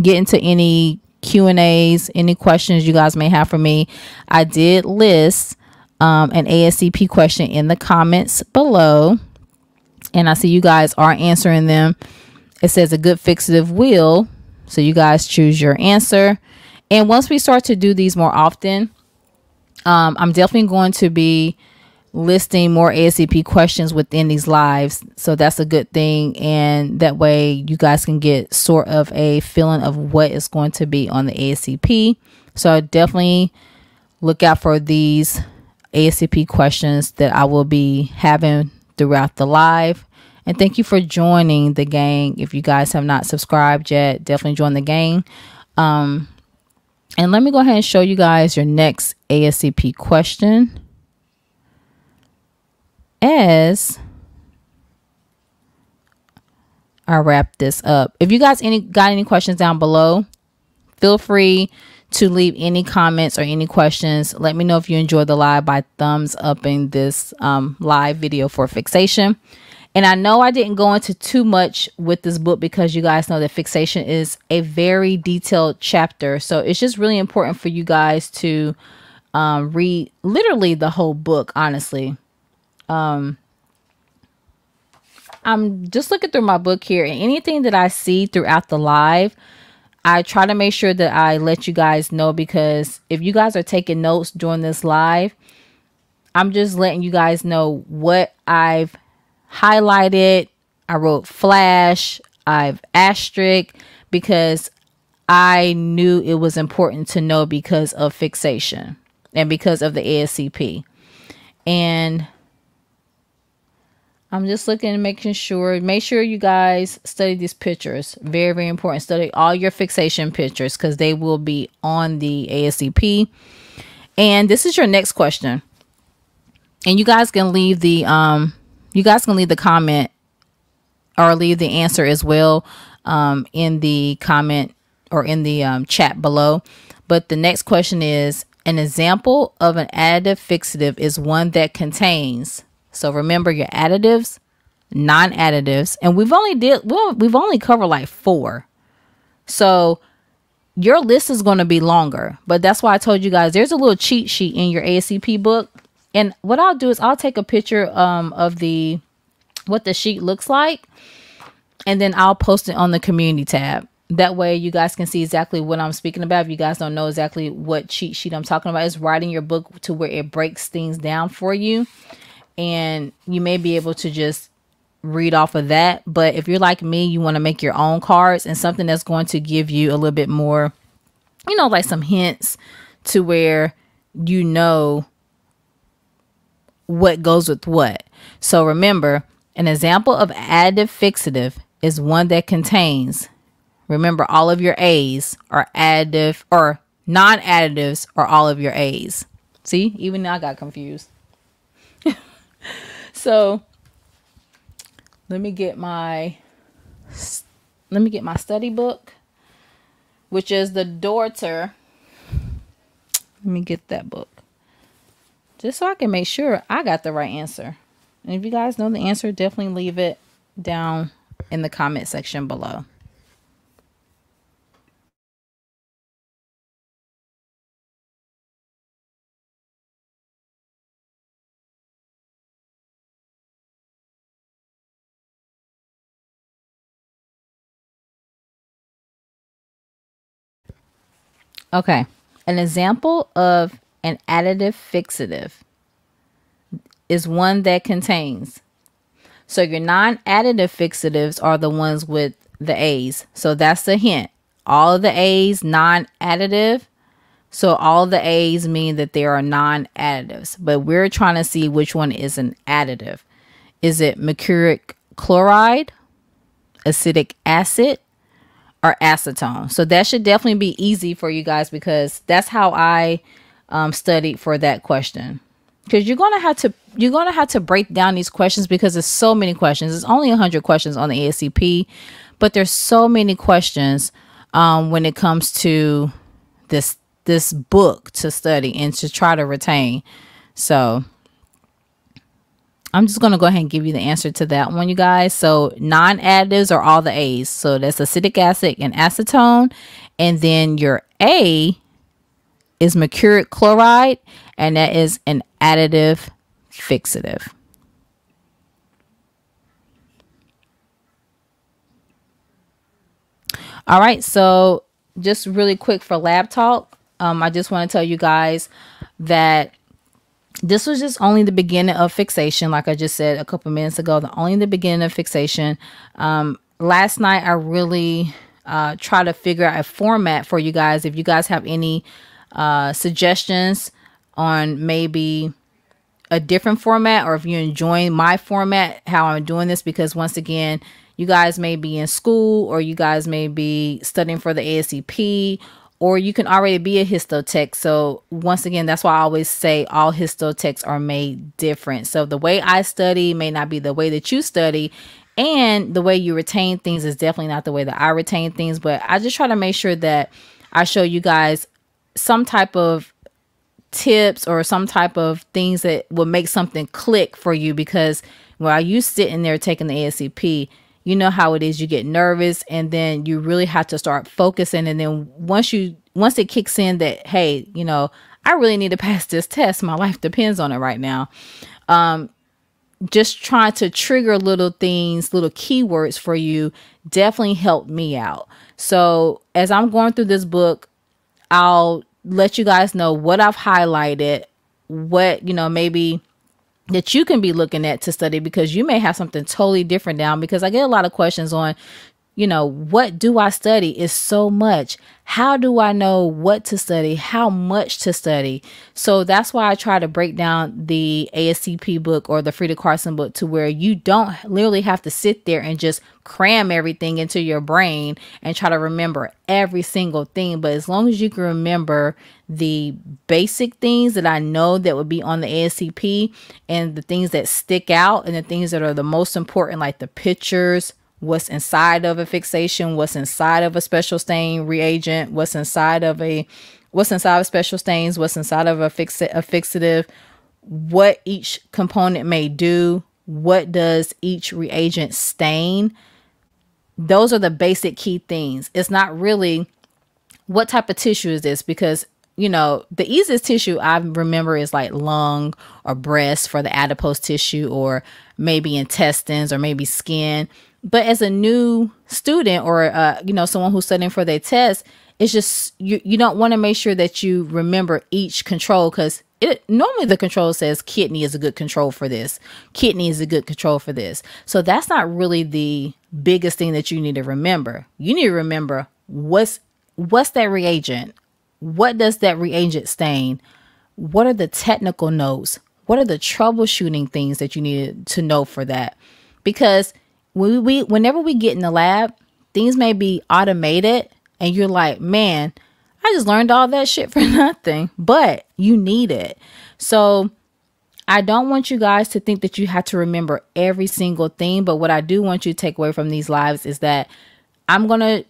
get into any Q and A's, any questions you guys may have for me. I did list um, an ASCP question in the comments below, and I see you guys are answering them. It says a good fixative will, so you guys choose your answer. And once we start to do these more often, um, I'm definitely going to be listing more ASCP questions within these lives. So that's a good thing. And that way you guys can get sort of a feeling of what is going to be on the ASCP. So definitely look out for these ASCP questions that I will be having throughout the live. And thank you for joining the gang. If you guys have not subscribed yet, definitely join the gang. Um, and let me go ahead and show you guys your next ASCP question. As I wrap this up. If you guys any got any questions down below, feel free to leave any comments or any questions. Let me know if you enjoyed the live by thumbs up in this um, live video for fixation. And I know I didn't go into too much with this book because you guys know that fixation is a very detailed chapter. So it's just really important for you guys to um, read literally the whole book, honestly. Um, I'm just looking through my book here, and anything that I see throughout the live, I try to make sure that I let you guys know because if you guys are taking notes during this live, I'm just letting you guys know what I've highlighted. I wrote flash, I've asterisk because I knew it was important to know because of fixation and because of the ASCP. And I'm just looking and making sure. Make sure you guys study these pictures. Very, very important. Study all your fixation pictures because they will be on the ASCP. And this is your next question. And you guys can leave the um you guys can leave the comment or leave the answer as well um in the comment or in the um, chat below. But the next question is an example of an additive fixative is one that contains so remember your additives, non-additives, and we've only did well, we've only covered like four. So your list is going to be longer, but that's why I told you guys there's a little cheat sheet in your ASCP book. And what I'll do is I'll take a picture um of the what the sheet looks like and then I'll post it on the community tab. That way you guys can see exactly what I'm speaking about. If you guys don't know exactly what cheat sheet I'm talking about, is writing your book to where it breaks things down for you and you may be able to just read off of that. But if you're like me, you want to make your own cards and something that's going to give you a little bit more, you know, like some hints to where you know what goes with what. So remember, an example of additive fixative is one that contains, remember, all of your A's are additive or non additives are all of your A's. See, even I got confused. So let me get my let me get my study book, which is the daughter. Let me get that book. Just so I can make sure I got the right answer. And if you guys know the answer, definitely leave it down in the comment section below. Okay. An example of an additive fixative is one that contains. So your non-additive fixatives are the ones with the A's. So that's the hint. All the A's non-additive. So all the A's mean that they are non-additives. But we're trying to see which one is an additive. Is it mercuric chloride, acetic acid, or acetone. So that should definitely be easy for you guys because that's how I um, studied for that question. Because you're gonna have to you're gonna have to break down these questions because there's so many questions. There's only hundred questions on the ASCP, but there's so many questions um, when it comes to this this book to study and to try to retain. So I'm just going to go ahead and give you the answer to that one, you guys. So non-additives are all the A's. So that's acetic acid and acetone. And then your A is mercuric chloride, and that is an additive fixative. All right, so just really quick for lab talk, um, I just want to tell you guys that this was just only the beginning of fixation, like I just said a couple minutes ago, the only the beginning of fixation. Um, last night I really uh, try to figure out a format for you guys. If you guys have any uh, suggestions on maybe a different format or if you're enjoying my format, how I'm doing this, because once again, you guys may be in school or you guys may be studying for the ASCP or you can already be a histotech. So once again, that's why I always say all histotechs are made different. So the way I study may not be the way that you study. And the way you retain things is definitely not the way that I retain things. But I just try to make sure that I show you guys some type of tips or some type of things that will make something click for you because while you sitting there taking the ASCP, you know how it is you get nervous and then you really have to start focusing. And then once you once it kicks in that hey you know i really need to pass this test my life depends on it right now. Um just trying to trigger little things little keywords for you definitely helped me out. So as i'm going through this book i'll let you guys know what i've highlighted what you know maybe that you can be looking at to study because you may have something totally different down because I get a lot of questions on you know what do I study is so much. How do I know what to study? How much to study? So that's why I try to break down the ASCP book or the Freida Carson book to where you don't literally have to sit there and just cram everything into your brain and try to remember every single thing. But as long as you can remember the basic things that I know that would be on the ASCP and the things that stick out and the things that are the most important, like the pictures, what's inside of a fixation, what's inside of a special stain reagent, what's inside of a what's inside of special stains, what's inside of a fix a fixative, what each component may do, what does each reagent stain. Those are the basic key things. It's not really what type of tissue is this because you know, the easiest tissue I remember is like lung or breast for the adipose tissue, or maybe intestines or maybe skin. But as a new student or uh, you know someone who's studying for their test, it's just you you don't want to make sure that you remember each control because it normally the control says kidney is a good control for this, kidney is a good control for this. So that's not really the biggest thing that you need to remember. You need to remember what's what's that reagent what does that reagent stain? What are the technical notes? What are the troubleshooting things that you need to know for that? Because when we whenever we get in the lab, things may be automated and you're like, man, I just learned all that shit for nothing, but you need it. So I don't want you guys to think that you have to remember every single thing, but what I do want you to take away from these lives is that I'm going to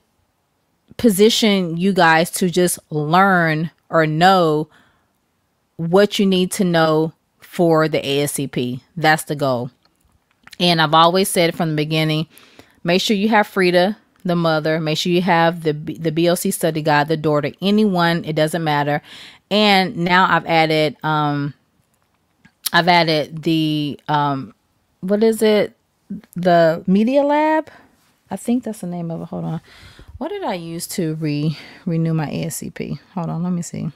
position you guys to just learn or know what you need to know for the ASCP. That's the goal. And I've always said from the beginning, make sure you have Freida, the mother, make sure you have the the BOC study guide, the daughter, anyone, it doesn't matter. And now I've added um I've added the um what is it? The media lab? I think that's the name of it. Hold on. What did I use to re renew my ASCP? Hold on, let me see.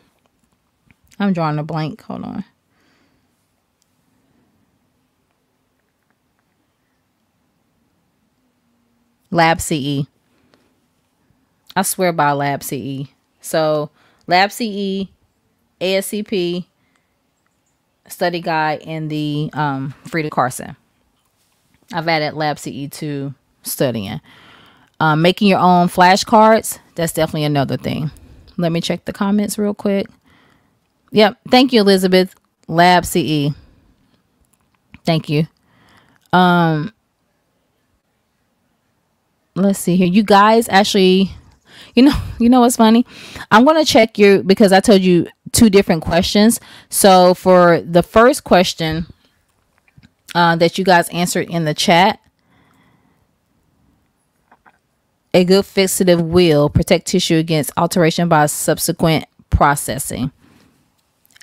I'm drawing a blank. Hold on. Lab CE. I swear by Lab CE. So Lab CE, ASCP, study guide, and the um, Freida Carson. I've added Lab CE to studying. Um, making your own flashcards, that's definitely another thing. Let me check the comments real quick. Yep. Thank you, Elizabeth. Lab CE. Thank you. Um, let's see here. You guys actually, you know, you know what's funny? I'm gonna check you because I told you two different questions. So for the first question uh, that you guys answered in the chat, A good fixative will protect tissue against alteration by subsequent processing.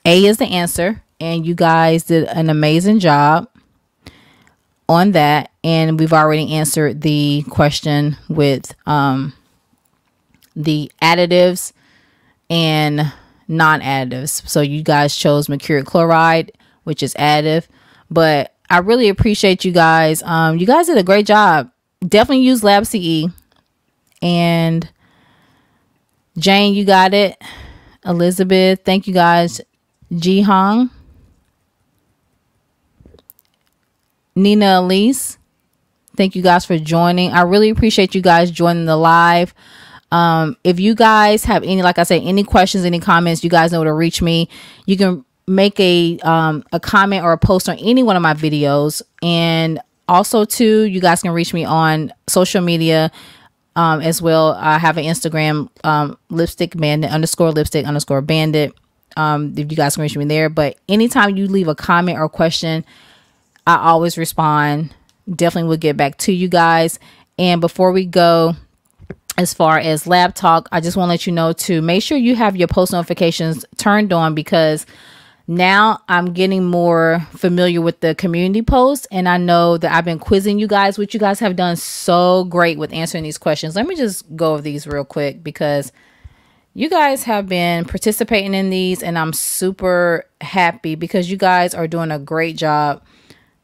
A is the answer, and you guys did an amazing job on that. And we've already answered the question with um, the additives and non additives. So you guys chose mercuric chloride which is additive. But I really appreciate you guys. Um, you guys did a great job. Definitely use Lab CE. And Jane, you got it. Elizabeth, thank you guys. Ji Hong. Nina Elise, thank you guys for joining. I really appreciate you guys joining the live. Um, if you guys have any, like I said, any questions, any comments, you guys know to reach me. You can make a um, a comment or a post on any one of my videos, and also too, you guys can reach me on social media um, as well. I have an Instagram, um, lipstick bandit underscore lipstick underscore bandit. Um, if you guys can reach me there, but anytime you leave a comment or question, I always respond. Definitely will get back to you guys. And before we go, as far as lab talk, I just want to let you know to make sure you have your post notifications turned on because now I'm getting more familiar with the community posts and I know that I've been quizzing you guys, which you guys have done so great with answering these questions. Let me just go over these real quick because you guys have been participating in these and I'm super happy because you guys are doing a great job.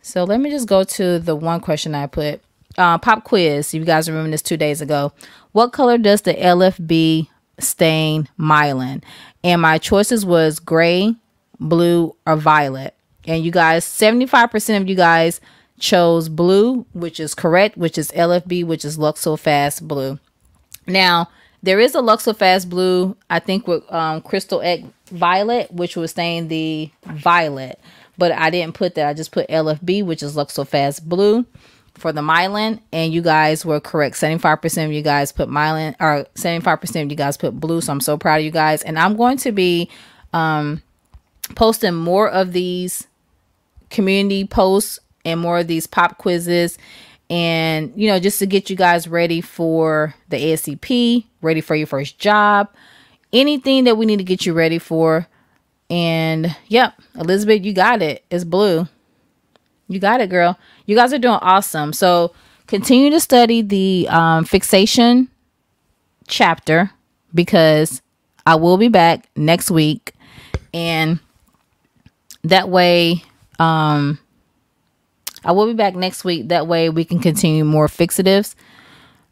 So let me just go to the one question I put. Uh, pop quiz. You guys remember this two days ago. What color does the LFB stain myelin? And my choices was gray, blue, or violet. And you guys, 75% of you guys chose blue, which is correct, which is LFB, which is Luxol-Fast Blue. Now, there is a Luxol-Fast Blue, I think with um, Cresyl Echt Violet, which was staying the violet. But I didn't put that. I just put LFB, which is Luxol-Fast Blue for the myelin. And you guys were correct. 75% of you guys put myelin, or 75% of you guys put blue. So I'm so proud of you guys. And I'm going to be um, posting more of these community posts and more of these pop quizzes and you know just to get you guys ready for the ASCP, ready for your first job, anything that we need to get you ready for. And yep, Elizabeth, you got it. It's blue. You got it, girl. You guys are doing awesome. So continue to study the um, fixation chapter because I will be back next week and that way um I will be back next week. That way we can continue more fixatives.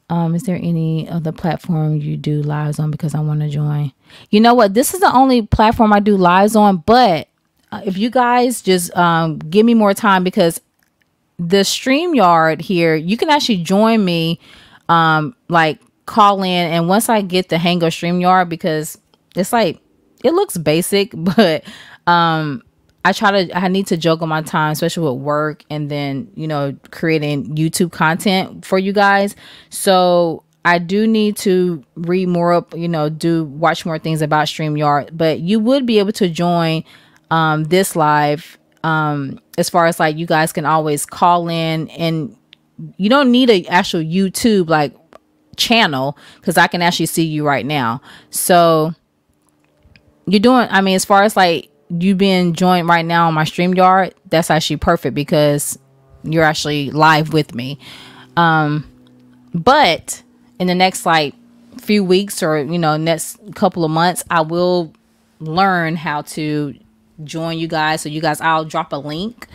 Um, is there any other platform you do lives on? Because I want to join. You know what? This is the only platform I do lives on. But uh, if you guys just um, give me more time, because the StreamYard here, you can actually join me, um, like call in. And once I get the hang of StreamYard, because it's like, it looks basic, but um, I try to I need to juggle my time, especially with work and then, you know, creating YouTube content for you guys. So I do need to read more up, you know, do watch more things about StreamYard. But you would be able to join um this live um as far as like you guys can always call in and you don't need a actual YouTube like channel because I can actually see you right now. So you're doing I mean as far as like you being joined right now on my stream yard, that's actually perfect because you're actually live with me. Um, but in the next like few weeks or you know next couple of months, I will learn how to join you guys. So you guys, I'll drop a link,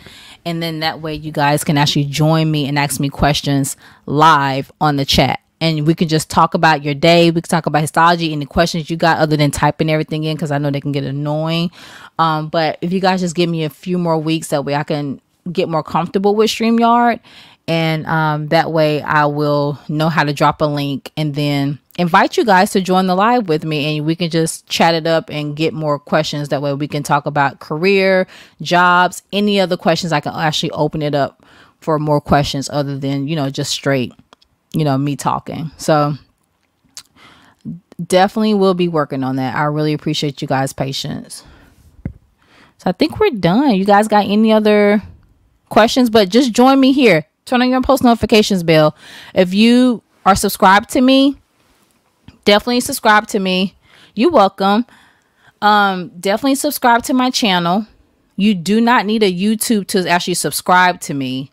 and then that way you guys can actually join me and ask me questions live on the chat and we can just talk about your day. We can talk about histology, any questions you got other than typing everything in because I know they can get annoying. Um, but if you guys just give me a few more weeks, that way I can get more comfortable with StreamYard. And um, that way I will know how to drop a link and then invite you guys to join the live with me and we can just chat it up and get more questions. That way we can talk about career, jobs, any other questions. I can actually open it up for more questions other than, you know, just straight you know, me talking. So definitely will be working on that. I really appreciate you guys' patience. So I think we're done. You guys got any other questions? But just join me here. Turn on your post notifications bell. If you are subscribed to me, definitely subscribe to me. You're welcome. Um, definitely subscribe to my channel. You do not need a YouTube to actually subscribe to me.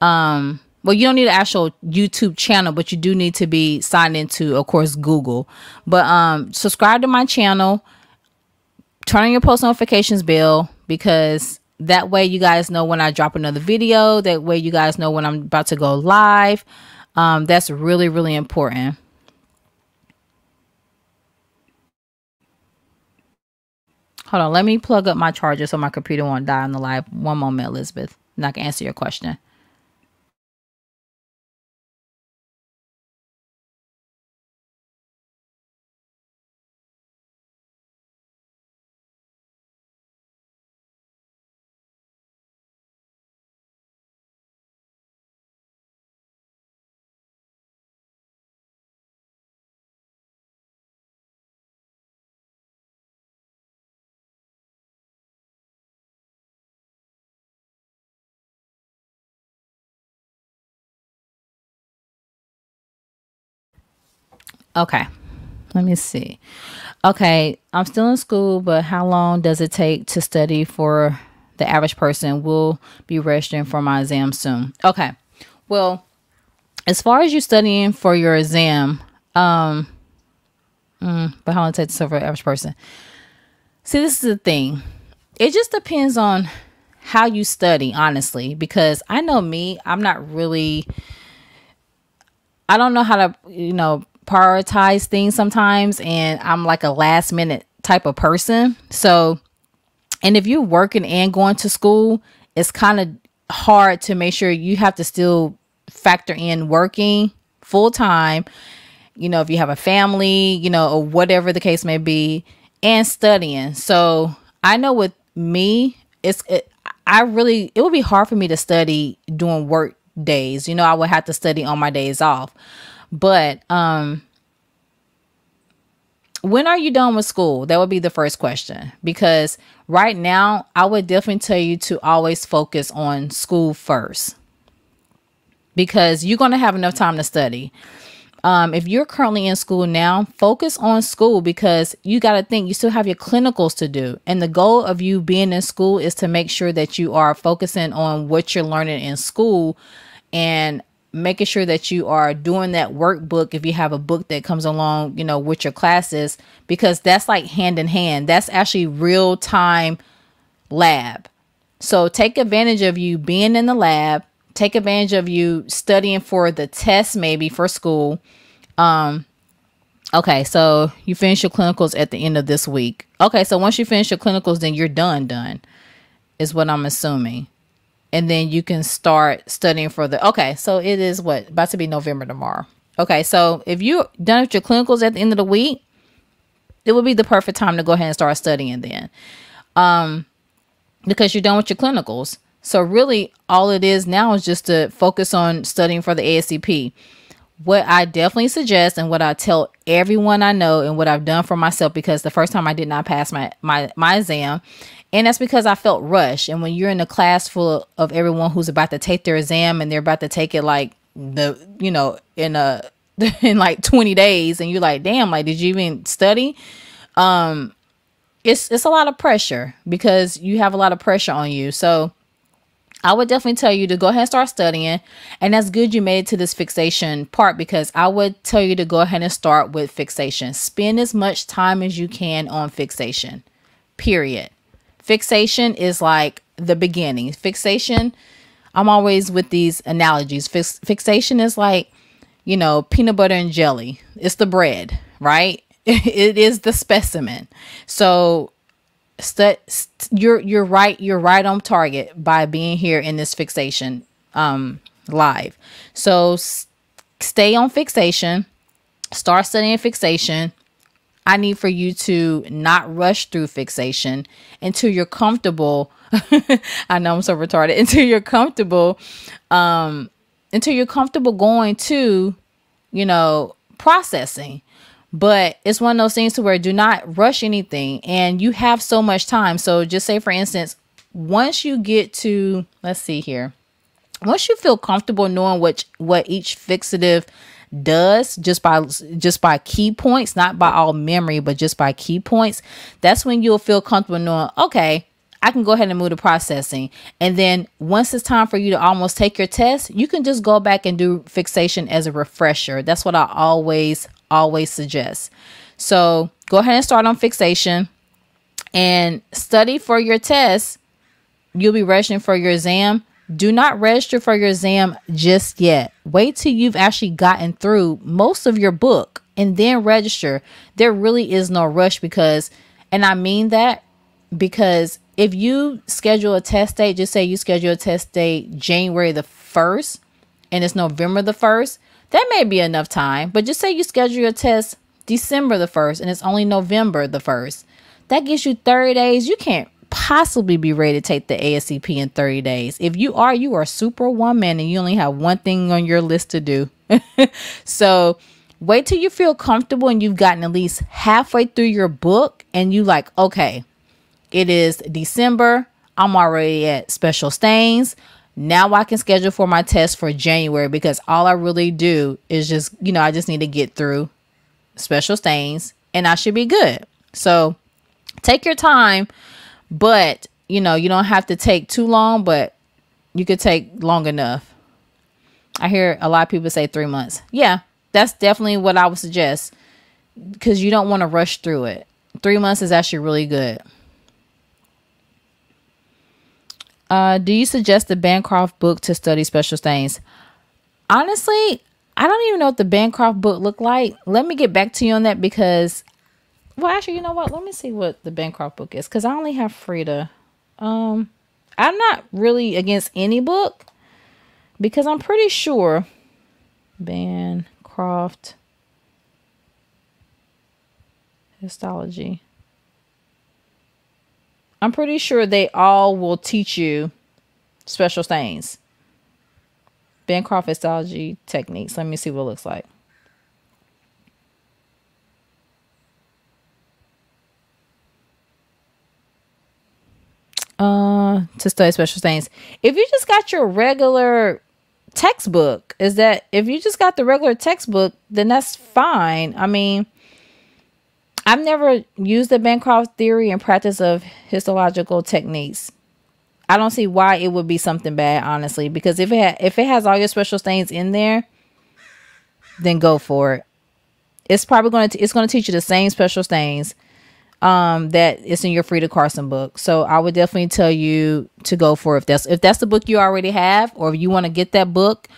Um, well you don't need an actual youtube channel but you do need to be signed into of course google but um subscribe to my channel turn on your post notifications bell because that way you guys know when I drop another video. That way you guys know when I'm about to go live. Um, that's really, really important. Hold on, let me plug up my charger so my computer won't die on the live. One moment, Elizabeth, and I can answer your question. Okay. Let me see. Okay, I'm still in school, but how long does it take to study for the average person? Will be registering for my exam soon. Okay. Well, as far as you studying for your exam, um, mm, but how long it take for the average person? See, this is the thing. It just depends on how you study, honestly, because I know me, I'm not really I don't know how to, you know, prioritize things sometimes and I'm like a last minute type of person. So, and if you're working and going to school, it's kind of hard to make sure you have to still factor in working full time, you know, if you have a family, you know, or whatever the case may be, and studying. So, I know with me, it's it, I really it would be hard for me to study during work days. You know, I would have to study on my days off. But um when are you done with school? That would be the first question. Because right now, I would definitely tell you to always focus on school first. Because you're going to have enough time to study. Um, if you're currently in school now, focus on school because you got to think you still have your clinicals to do. And the goal of you being in school is to make sure that you are focusing on what you're learning in school and making sure that you are doing that workbook if you have a book that comes along, you know, with your classes, because that's like hand in hand. That's actually real time lab. So take advantage of you being in the lab, take advantage of you studying for the test, maybe for school. Um, okay, so you finish your clinicals at the end of this week. Okay, so once you finish your clinicals, then you're done, done, is what I'm assuming and then you can start studying for the okay so it is what about to be november tomorrow. Okay so if you're done with your clinicals at the end of the week it would be the perfect time to go ahead and start studying then. Um because you're done with your clinicals. So really all it is now is just to focus on studying for the ascp what i definitely suggest and what i tell everyone i know and what i've done for myself because the first time i did not pass my my my exam and that's because I felt rushed. And when you're in a class full of everyone who's about to take their exam and they're about to take it like the, you know, in a, in like 20 days and you're like, damn, like, did you even study? Um, it's, it's a lot of pressure because you have a lot of pressure on you. So I would definitely tell you to go ahead and start studying. And that's good you made it to this fixation part because I would tell you to go ahead and start with fixation. Spend as much time as you can on fixation, period. Fixation is like the beginning. Fixation, I'm always with these analogies. Fix, fixation is like, you know, peanut butter and jelly. It's the bread, right? it is the specimen. So st- st- you're you're right you're right on target by being here in this fixation um live. So stay on fixation. Start studying fixation I need for you to not rush through fixation until you're comfortable. I know I'm so retarded. Until you're comfortable, um, until you're comfortable going to, you know, processing. But it's one of those things to where do not rush anything and you have so much time. So just say for instance, once you get to let's see here. Once you feel comfortable knowing what what each fixative does just by just by key points, not by all memory, but just by key points, that's when you'll feel comfortable knowing, okay, I can go ahead and move to processing. And then once it's time for you to almost take your test, you can just go back and do fixation as a refresher. That's what I always, always suggest. So go ahead and start on fixation and study for your test you'll be registering for your exam. Do not register for your exam just yet. Wait till you've actually gotten through most of your book and then register. There really is no rush because, and I mean that because if you schedule a test date, just say you schedule a test date January the 1st and it's November the 1st, that may be enough time. But just say you schedule your test December the 1st and it's only November the 1st. That gives you 30 days. You can't possibly be ready to take the ASCP in 30 days. If you are, you are superwoman and you only have one thing on your list to do. so wait till you feel comfortable and you've gotten at least halfway through your book and you like, okay, it is December. I'm already at special stains. Now I can schedule for my test for January because all I really do is just, you know, I just need to get through special stains and I should be good. So take your time, but you know, you don't have to take too long, but you could take long enough. I hear a lot of people say three months. Yeah, that's definitely what I would suggest because you don't want to rush through it. Three months is actually really good. Uh, do you suggest the Bancroft book to study special stains? Honestly, I don't even know what the Bancroft book looked like. Let me get back to you on that because, well, actually, you know what? Let me see what the Bancroft book is because I only have Freida. Um, I'm not really against any book because I'm pretty sure Bancroft histology. I'm pretty sure they all will teach you special stains. Bancroft histology techniques. Let me see what it looks like. Uh, to study special stains. If you just got your regular textbook, is that if you just got the regular textbook, then that's fine. I mean, I've never used the Bancroft theory and practice of histological techniques. I don't see why it would be something bad, honestly, because if it if it has all your special stains in there, then go for it. It's probably going to it's going to teach you the same special stains um that is in your Freida Carson book. So I would definitely tell you to go for it if that's if that's the book you already have or if you want to get that book,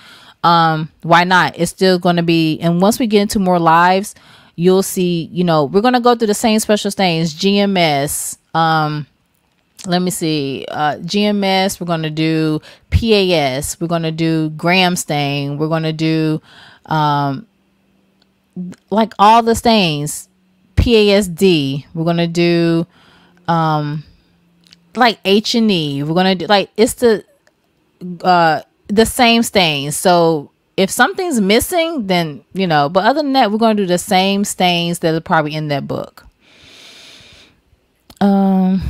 um why not? It's still going to be and once we get into more lives, you'll see, you know, we're going to go through the same special stains, GMS, um, let me see, uh, GMS, we're going to do PAS, we're going to do Gram stain, we're going to do, um, like all the stains, PASD, we're going to do, um, like H and E, we're going to do, like, it's the, uh, the same stains. So if something's missing, then you know. But other than that, we're going to do the same stains that are probably in that book. Um,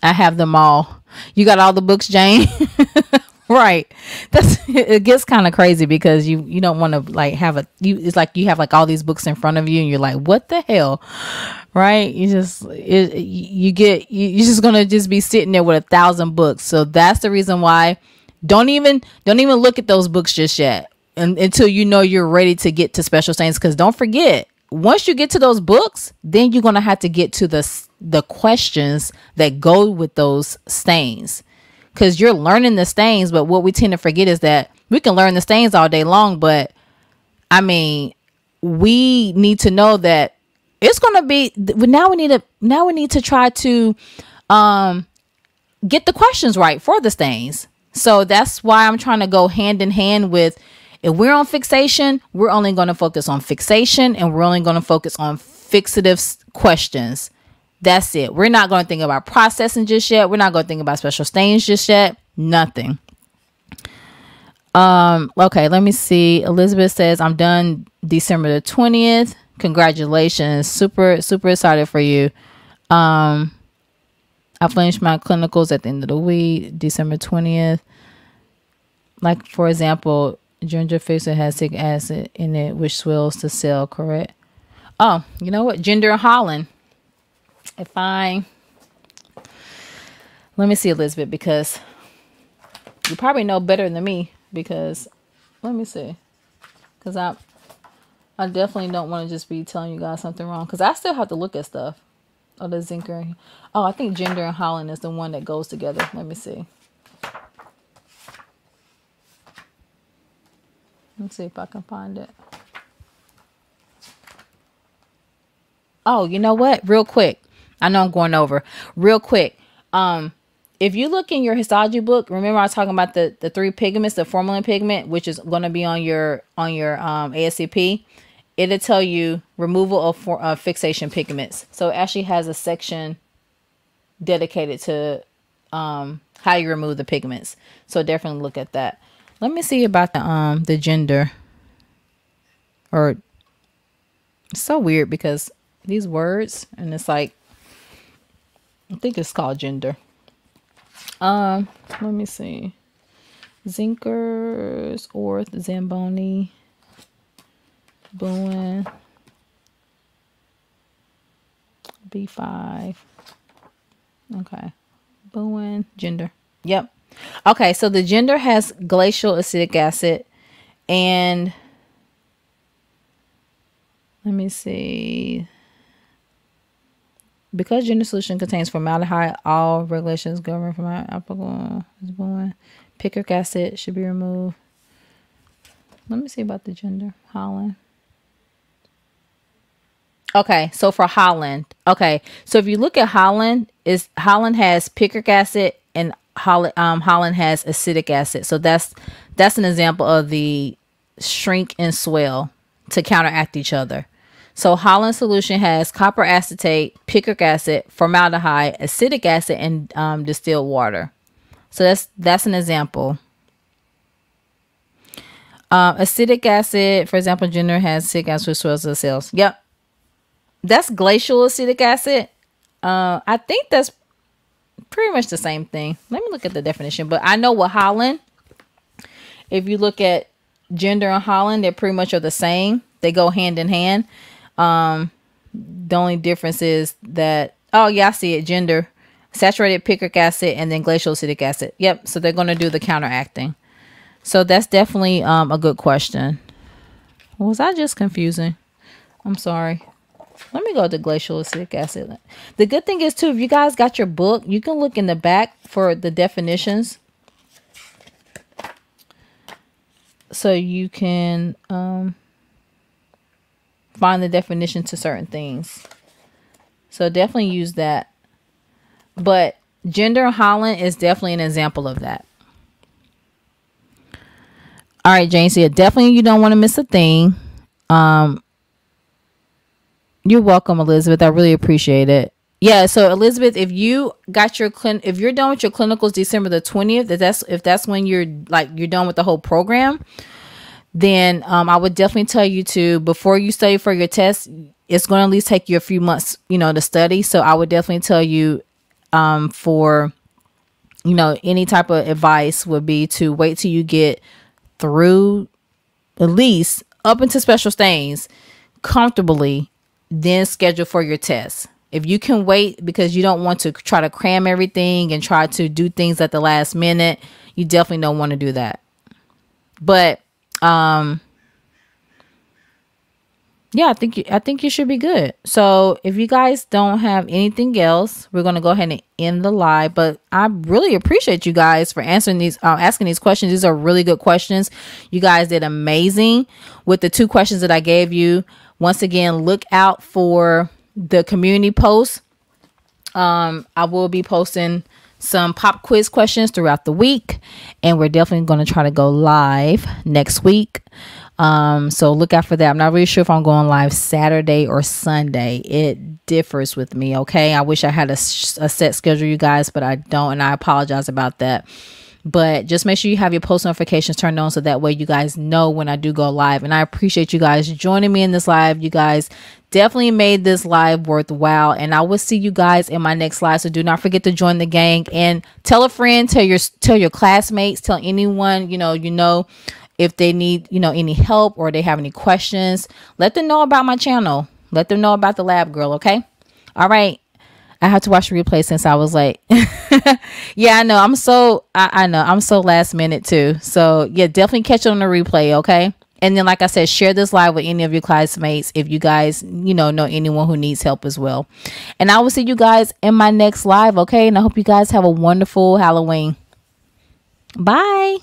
I have them all. You got all the books, Jane. right. That's it gets kind of crazy because you you don't want to like have a you. It's like you have like all these books in front of you, and you're like, what the hell, right? You just it, you get you, you're just gonna just be sitting there with a thousand books. So that's the reason why don't even don't even look at those books just yet and, until you know you're ready to get to special stains because don't forget once you get to those books then you're to have to get to the the questions that go with those stains. Because you're learning the stains but what we tend to forget is that we can learn the stains all day long but i mean we need to know that it's going to be now we need to now we need to try to um get the questions right for the stains so that's why I'm trying to go hand in hand with if we're on fixation, we're only going to focus on fixation and we're only going to focus on fixative questions. That's it. We're not going to think about processing just yet. We're not going to think about special stains just yet. Nothing. Um, okay, let me see. Elizabeth says, I'm done December the 20th. Congratulations. Super, super excited for you. Um, I finished my clinicals at the end of the week, December 20th. Like, for example, Gendre fixer has citric acid in it, which swells the cell, correct? Oh, you know what? Gendre Hollande. If I. Let me see, Elizabeth, because you probably know better than me. Because, let me see. Because I, I definitely don't want to just be telling you guys something wrong. Because I still have to look at stuff. Oh, the Zenker. Oh, I think Gendre and Hollande is the one that goes together. Let me see. Let's see if I can find it. Oh, you know what? Real quick. I know I'm going over. Real quick. Um, if you look in your histology book, remember I was talking about the the three pigments, the formalin pigment, which is going to be on your on your um, ASCP. It'll tell you removal of for, uh, fixation pigments. So it actually has a section dedicated to um, how you remove the pigments. So definitely look at that. Let me see about the um the Gendre. Or it's so weird because these words and it's like I think it's called Gendre. Um, let me see. Zenker's, Orth, Zamboni, Bouin, B5. Okay. Bouin, Gendre. Yep. Okay, so the Gendre has glacial acetic acid and let me see. Because Gendre solution contains formaldehyde, all regulations govern from applicable is born. Picric acid should be removed. Let me see about the Gendre. Hollande. Okay, so for Hollande, okay, so if you look at Hollande, is Hollande has picric acid and Hollande um, Hollande has acidic acid. So that's that's an example of the shrink and swell to counteract each other. So Hollande solution has copper acetate, picric acid, formaldehyde, acetic acid, and um, distilled water. So that's that's an example. Uh, acetic acid, for example, Gendre has acetic acid which swells the cells. Yep, that's glacial acetic acid. Uh, I think that's pretty much the same thing. Let me look at the definition. But I know with Hollande, if you look at Gendre and Hollande, they're pretty much are the same. They go hand in hand. Um, the only difference is that oh yeah, I see it. Gendre, saturated picric acid, and then glacial acetic acid. Yep. So they're going to do the counteracting. So that's definitely um, a good question. Was I just confusing? I'm sorry. Let me go to glacial acetic acid. The good thing is too, if you guys got your book, you can look in the back for the definitions. So you can um, find the definition to certain things. So definitely use that. But Gendre Hollande is definitely an example of that. All right, Jane. So definitely you don't want to miss a thing. Um, you're welcome, Elizabeth. I really appreciate it. Yeah, so Elizabeth, if you got your clin if you're done with your clinicals December the 20th, if that's if that's when you're like you're done with the whole program, then um, I would definitely tell you to before you study for your test, it's going to at least take you a few months, you know, to study. So I would definitely tell you um, for you know any type of advice would be to wait till you get through at least up into special stains comfortably, then schedule for your test. If you can wait because you don't want to try to cram everything and try to do things at the last minute, you definitely don't want to do that. But um yeah, I think you, I think you should be good. So if you guys don't have anything else, we're gonna go ahead and end the live. But I really appreciate you guys for answering these, uh, asking these questions. These are really good questions. You guys did amazing with the two questions that I gave you. Once again, look out for the community post. Um, I will be posting some pop quiz questions throughout the week and we're definitely going to try to go live next week. Um so look out for that. I'm not really sure if i'm going live saturday or sunday. It differs with me okay? I wish i had a, a set schedule you guys but i don't and i apologize about that but just make sure you have your post notifications turned on so that way you guys know when I do go live. And I appreciate you guys joining me in this live. You guys definitely made this live worthwhile. And I will see you guys in my next live. So do not forget to join the gang and tell a friend, tell your tell your classmates, tell anyone you know you know if they need you know any help or they have any questions. Let them know about my channel. Let them know about the lab girl. Okay. All right. I had to watch the replay since I was late. yeah, I know. I'm so I, I know I'm so last minute too. So yeah, definitely catch it on the replay, okay? And then, like I said, share this live with any of your classmates if you guys, you know, know anyone who needs help as well. And I will see you guys in my next live, okay? And I hope you guys have a wonderful Halloween. Bye.